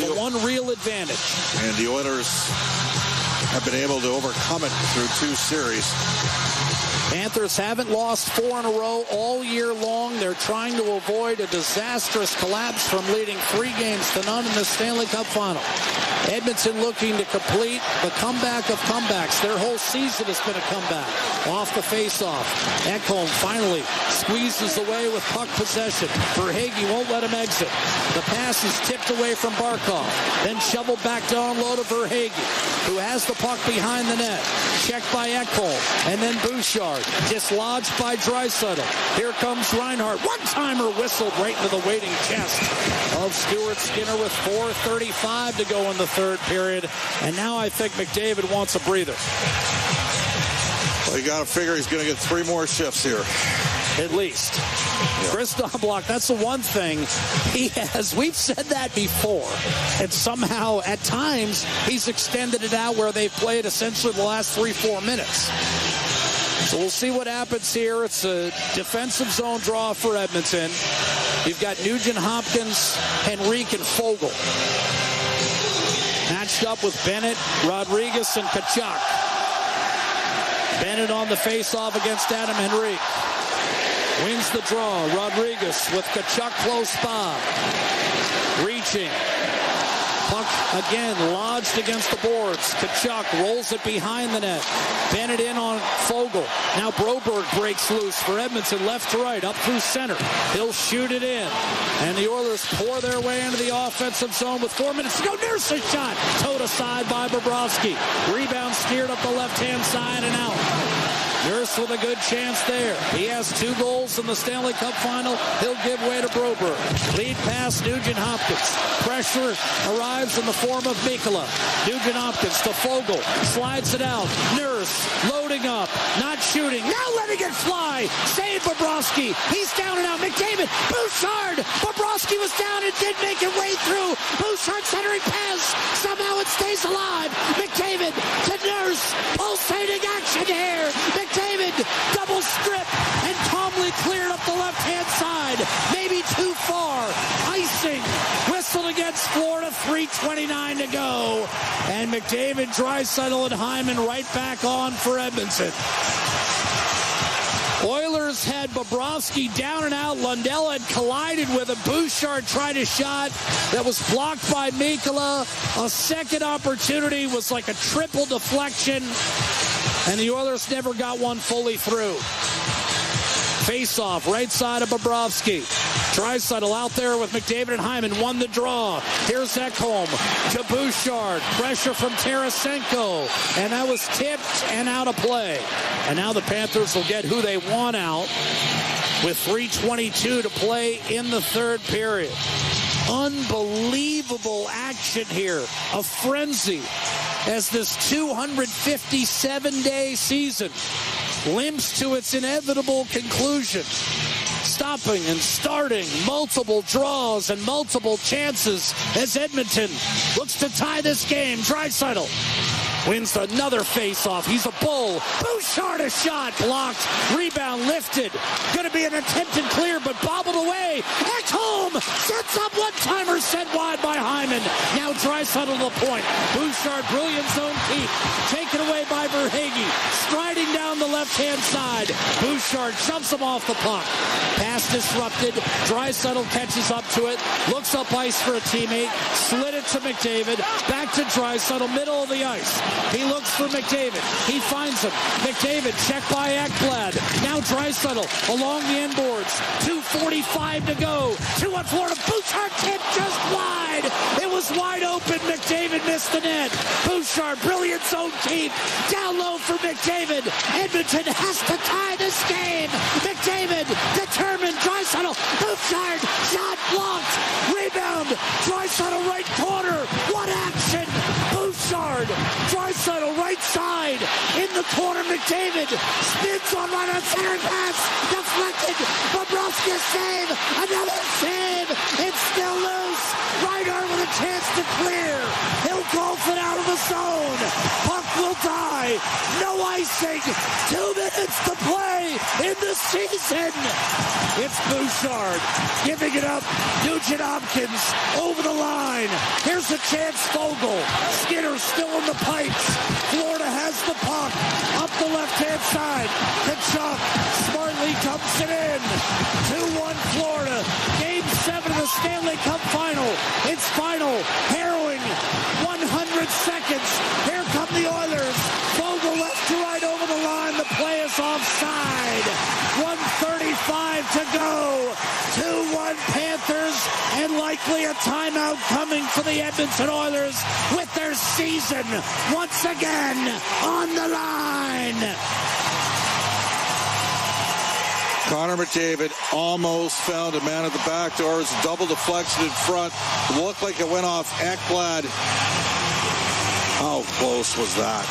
The one real advantage. and the Oilers have been able to overcome it through two series. Panthers haven't lost four in a row all year long. They're trying to avoid a disastrous collapse from leading three games to none in the Stanley Cup final. Edmonton looking to complete the comeback of comebacks. Their whole season has been a comeback. Off the faceoff. Ekholm finally squeezes away with puck possession. Verhaeghe won't let him exit. The pass is tipped away from Barkov. Then shoveled back down low to Verhaeghe, who has the puck behind the net. Checked by Ekholm. And then Bouchard. Dislodged by Draisaitl. Here comes Reinhart. One-timer whistled right into the waiting chest of Stuart Skinner with 4.35 to go in the third period. And now I think McDavid wants a breather. Well, you got to figure he's going to get three more shifts here. At least. Chris Knoblauch, that's the one thing he has. We've said that before. And somehow, at times, he's extended it out where they've played essentially the last three, four minutes. So we'll see what happens here. It's a defensive zone draw for Edmonton. You've got Nugent Hopkins, Henrique, and Foegele. Matched up with Bennett, Rodrigues, and Tkachuk. Bennett on the face-off against Adam Henrique. Wins the draw. Rodrigues with Tkachuk close by. Reaching. Puck again lodged against the boards. Tkachuk rolls it behind the net. Bennett in on Foegele. Now Broberg breaks loose for Edmonton left to right, up through center. He'll shoot it in. And the Oilers pour their way into the offensive zone with four minutes to go. Nurse's shot. Towed aside by Bobrovsky. Rebound steered up the left-hand side and out. Nurse with a good chance there. He has two goals in the Stanley Cup final. He'll give way to Broberg. Lead pass, Nugent Hopkins. Pressure arrives in the form of Mikkola. Nugent Hopkins to Foegele. Slides it out. Nurse loading up. Not shooting. Now letting it fly. Save Bobrovsky. He's down and out. McDavid. Bouchard. Bobrovsky was down and did make it way through. Bouchard centering pass. Somehow it stays alive. McDavid to Nurse. Pulsating action here. McDavid double strip and calmly cleared up the left hand side. Maybe too far. Icing whistled against Florida. 3.29 to go. And McDavid, Draisaitl, and Hyman right back on for Edmonton. Oilers had Bobrovsky down and out. Lundell had collided with him. Bouchard tried a shot that was blocked by Mikkola. A second opportunity was like a triple deflection, and the Oilers never got one fully through. Face off, right side of Bobrovsky. Draisaitl out there with McDavid and Hyman. Won the draw. Here's Ekholm to Bouchard. Pressure from Tarasenko. And that was tipped and out of play. And now the Panthers will get who they want out with 3.22 to play in the third period. Unbelievable action here. A frenzy as this 257 day season limps to its inevitable conclusion. Stopping and starting multiple draws and multiple chances as Edmonton looks to tie this game. Draisaitl wins another face-off. He's a bull. Bouchard a shot blocked. Rebound lifted. Going to be an attempted clear, but bobbled away. Ekholm sets up one-timer sent wide by Hyman. Now Draisaitl to the point. Bouchard brilliant zone keep. Taken away by Verhaeghe. Striding down the left-hand side. Bouchard jumps him off the puck. Pass disrupted. Draisaitl catches up to it. Looks up ice for a teammate. Slid it to McDavid. Back to Draisaitl. Middle of the ice. He looks for McDavid. He finds him. McDavid checked by Ekblad. Now Draisaitl along the end boards. 2.45 to go. Two on Florida. Bouchard tip just wide. It was wide open. McDavid missed the net. Bouchard, brilliant zone keep. Down low for McDavid. Edmonton has to tie this game. McDavid determined. Draisaitl. Bouchard. Shot blocked. Rebound. Draisaitl right corner. What action. Bouchard. Draisaitl right side. In the corner. McDavid. Spins on right on center pass. Deflected. Bobrovsky save. Another save. It's still loose. Ryder with a chance to clear. He'll golf it out of the zone. Puck will die. No icing. Two minutes to play in the season. It's Bouchard giving it up. Nugent Hopkins over the line. Here's a chance. Foegele. Skinner still in the Florida has the puck. Up the left-hand side. Tkachuk smartly dumps it in. 2-1 Florida. Game 7 of the Stanley Cup final. It's final. Harrowing. 100 seconds. Here come the Oilers. Foegele left to right over the line. The play is offside. 135 to go. 2-1 Panthers and likely a timeout coming for the Edmonton Oilers with their season once again on the line. Connor McDavid almost found a man at the back door. It double deflection in front. It looked like it went off Ekblad. How close was that?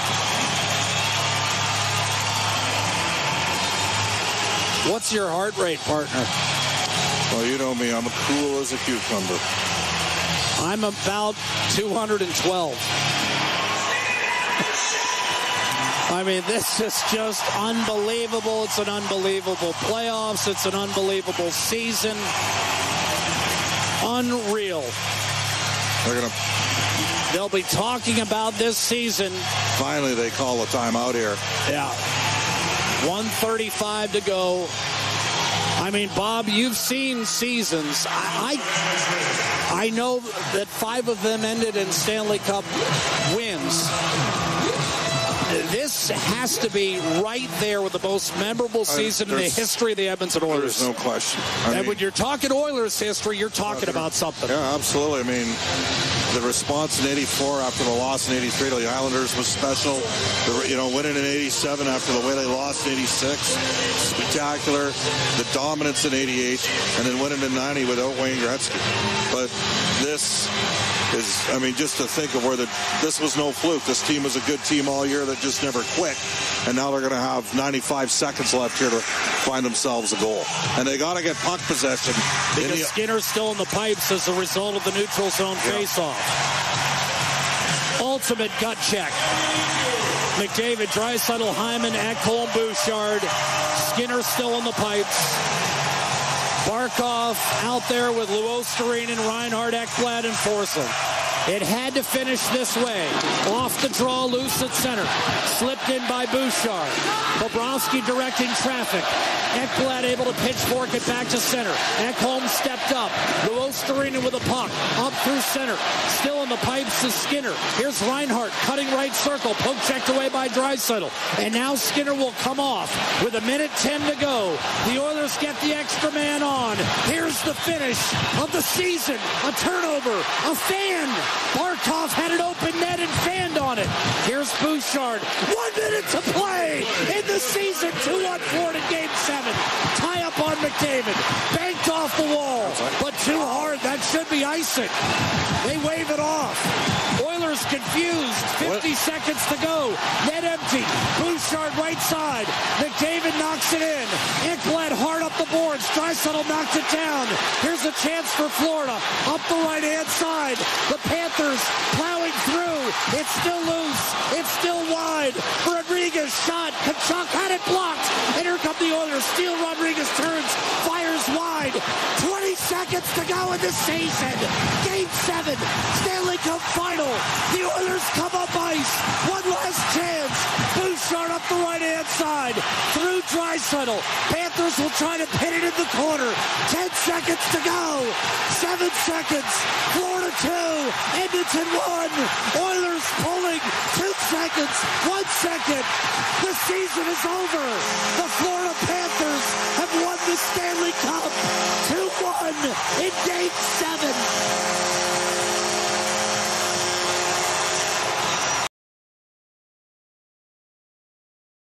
What's your heart rate, partner? Well, you know me. I'm cool as a cucumber. I'm about 212. I mean, this is just unbelievable. It's an unbelievable playoffs. It's an unbelievable season. Unreal. They're gonna. They'll be talking about this season. Finally, they call a timeout here. Yeah. 135 to go. I mean, Bob, you've seen seasons. I, I, I know that five of them ended in Stanley Cup wins this has to be right there with the most memorable uh, season in the history of the Edmonton Oilers. There's no question. I and mean, when you're talking Oilers history, you're talking about something. Yeah, absolutely. I mean, the response in 84 after the loss in 83 to the Islanders was special. The, you know, winning in 87 after the way they lost in 86, spectacular. The dominance in 88, and then winning in 90 without Wayne Gretzky. But this is, I mean, just to think of where the, this was no fluke. This team was a good team all year that just never quit. And now they're going to have 95 seconds left here to find themselves a goal. And they got to get puck possession. Because the, Skinner's still in the pipes as a result of the neutral zone yeah. faceoff. Ultimate gut check. McDavid, Draisaitl, Hyman, Ekholm, Bouchard. Skinner still in the pipes. Barkov out there with Luostarinen and Reinhart Ekblad, and Forsling. It had to finish this way. Off the draw, loose at center. Slipped in by Bouchard. Bobrovsky directing traffic. Ekblad able to pitchfork it back to center. Ekholm stepped up. Luostarinen with a puck. Up through center. Still in the pipes is Skinner. Here's Reinhart cutting right circle. Poke checked away by Draisaitl. And now Skinner will come off with a minute 10 to go. The Oilers get the extra man on. Here's the finish of the season. A turnover. A fan. Barkov had an open net and fanned on it. Here's Bouchard. One minute to play in the season. 2-1-4 in game seven. Tie up on McDavid. Banked off the wall. But too hard. That should be icing. They wave it off. Oilers confused. 50 seconds to go. Net empty. Bouchard right side. McDavid knocks it in. Ekblad hard up the boards. Draisaitl knocks it down. Here's a chance for Florida. Up the right hand side. The Panthers plowing through. It's still loose. It's still wide. Rodrigues shot. Tkachuk had it blocked. And here come the Oilers. Steele Rodrigues turns. Fires wide. 20 seconds to go in the season. Game seven. Final. The Oilers come up ice. One last chance. Bouchard up the right hand side. Through Draisaitl. Panthers will try to pin it in the corner. 10 seconds to go. Seven seconds. Florida two. Edmonton one. Oilers pulling. Two seconds. One second. The season is over. The Florida Panthers have won the Stanley Cup. 2-1 in game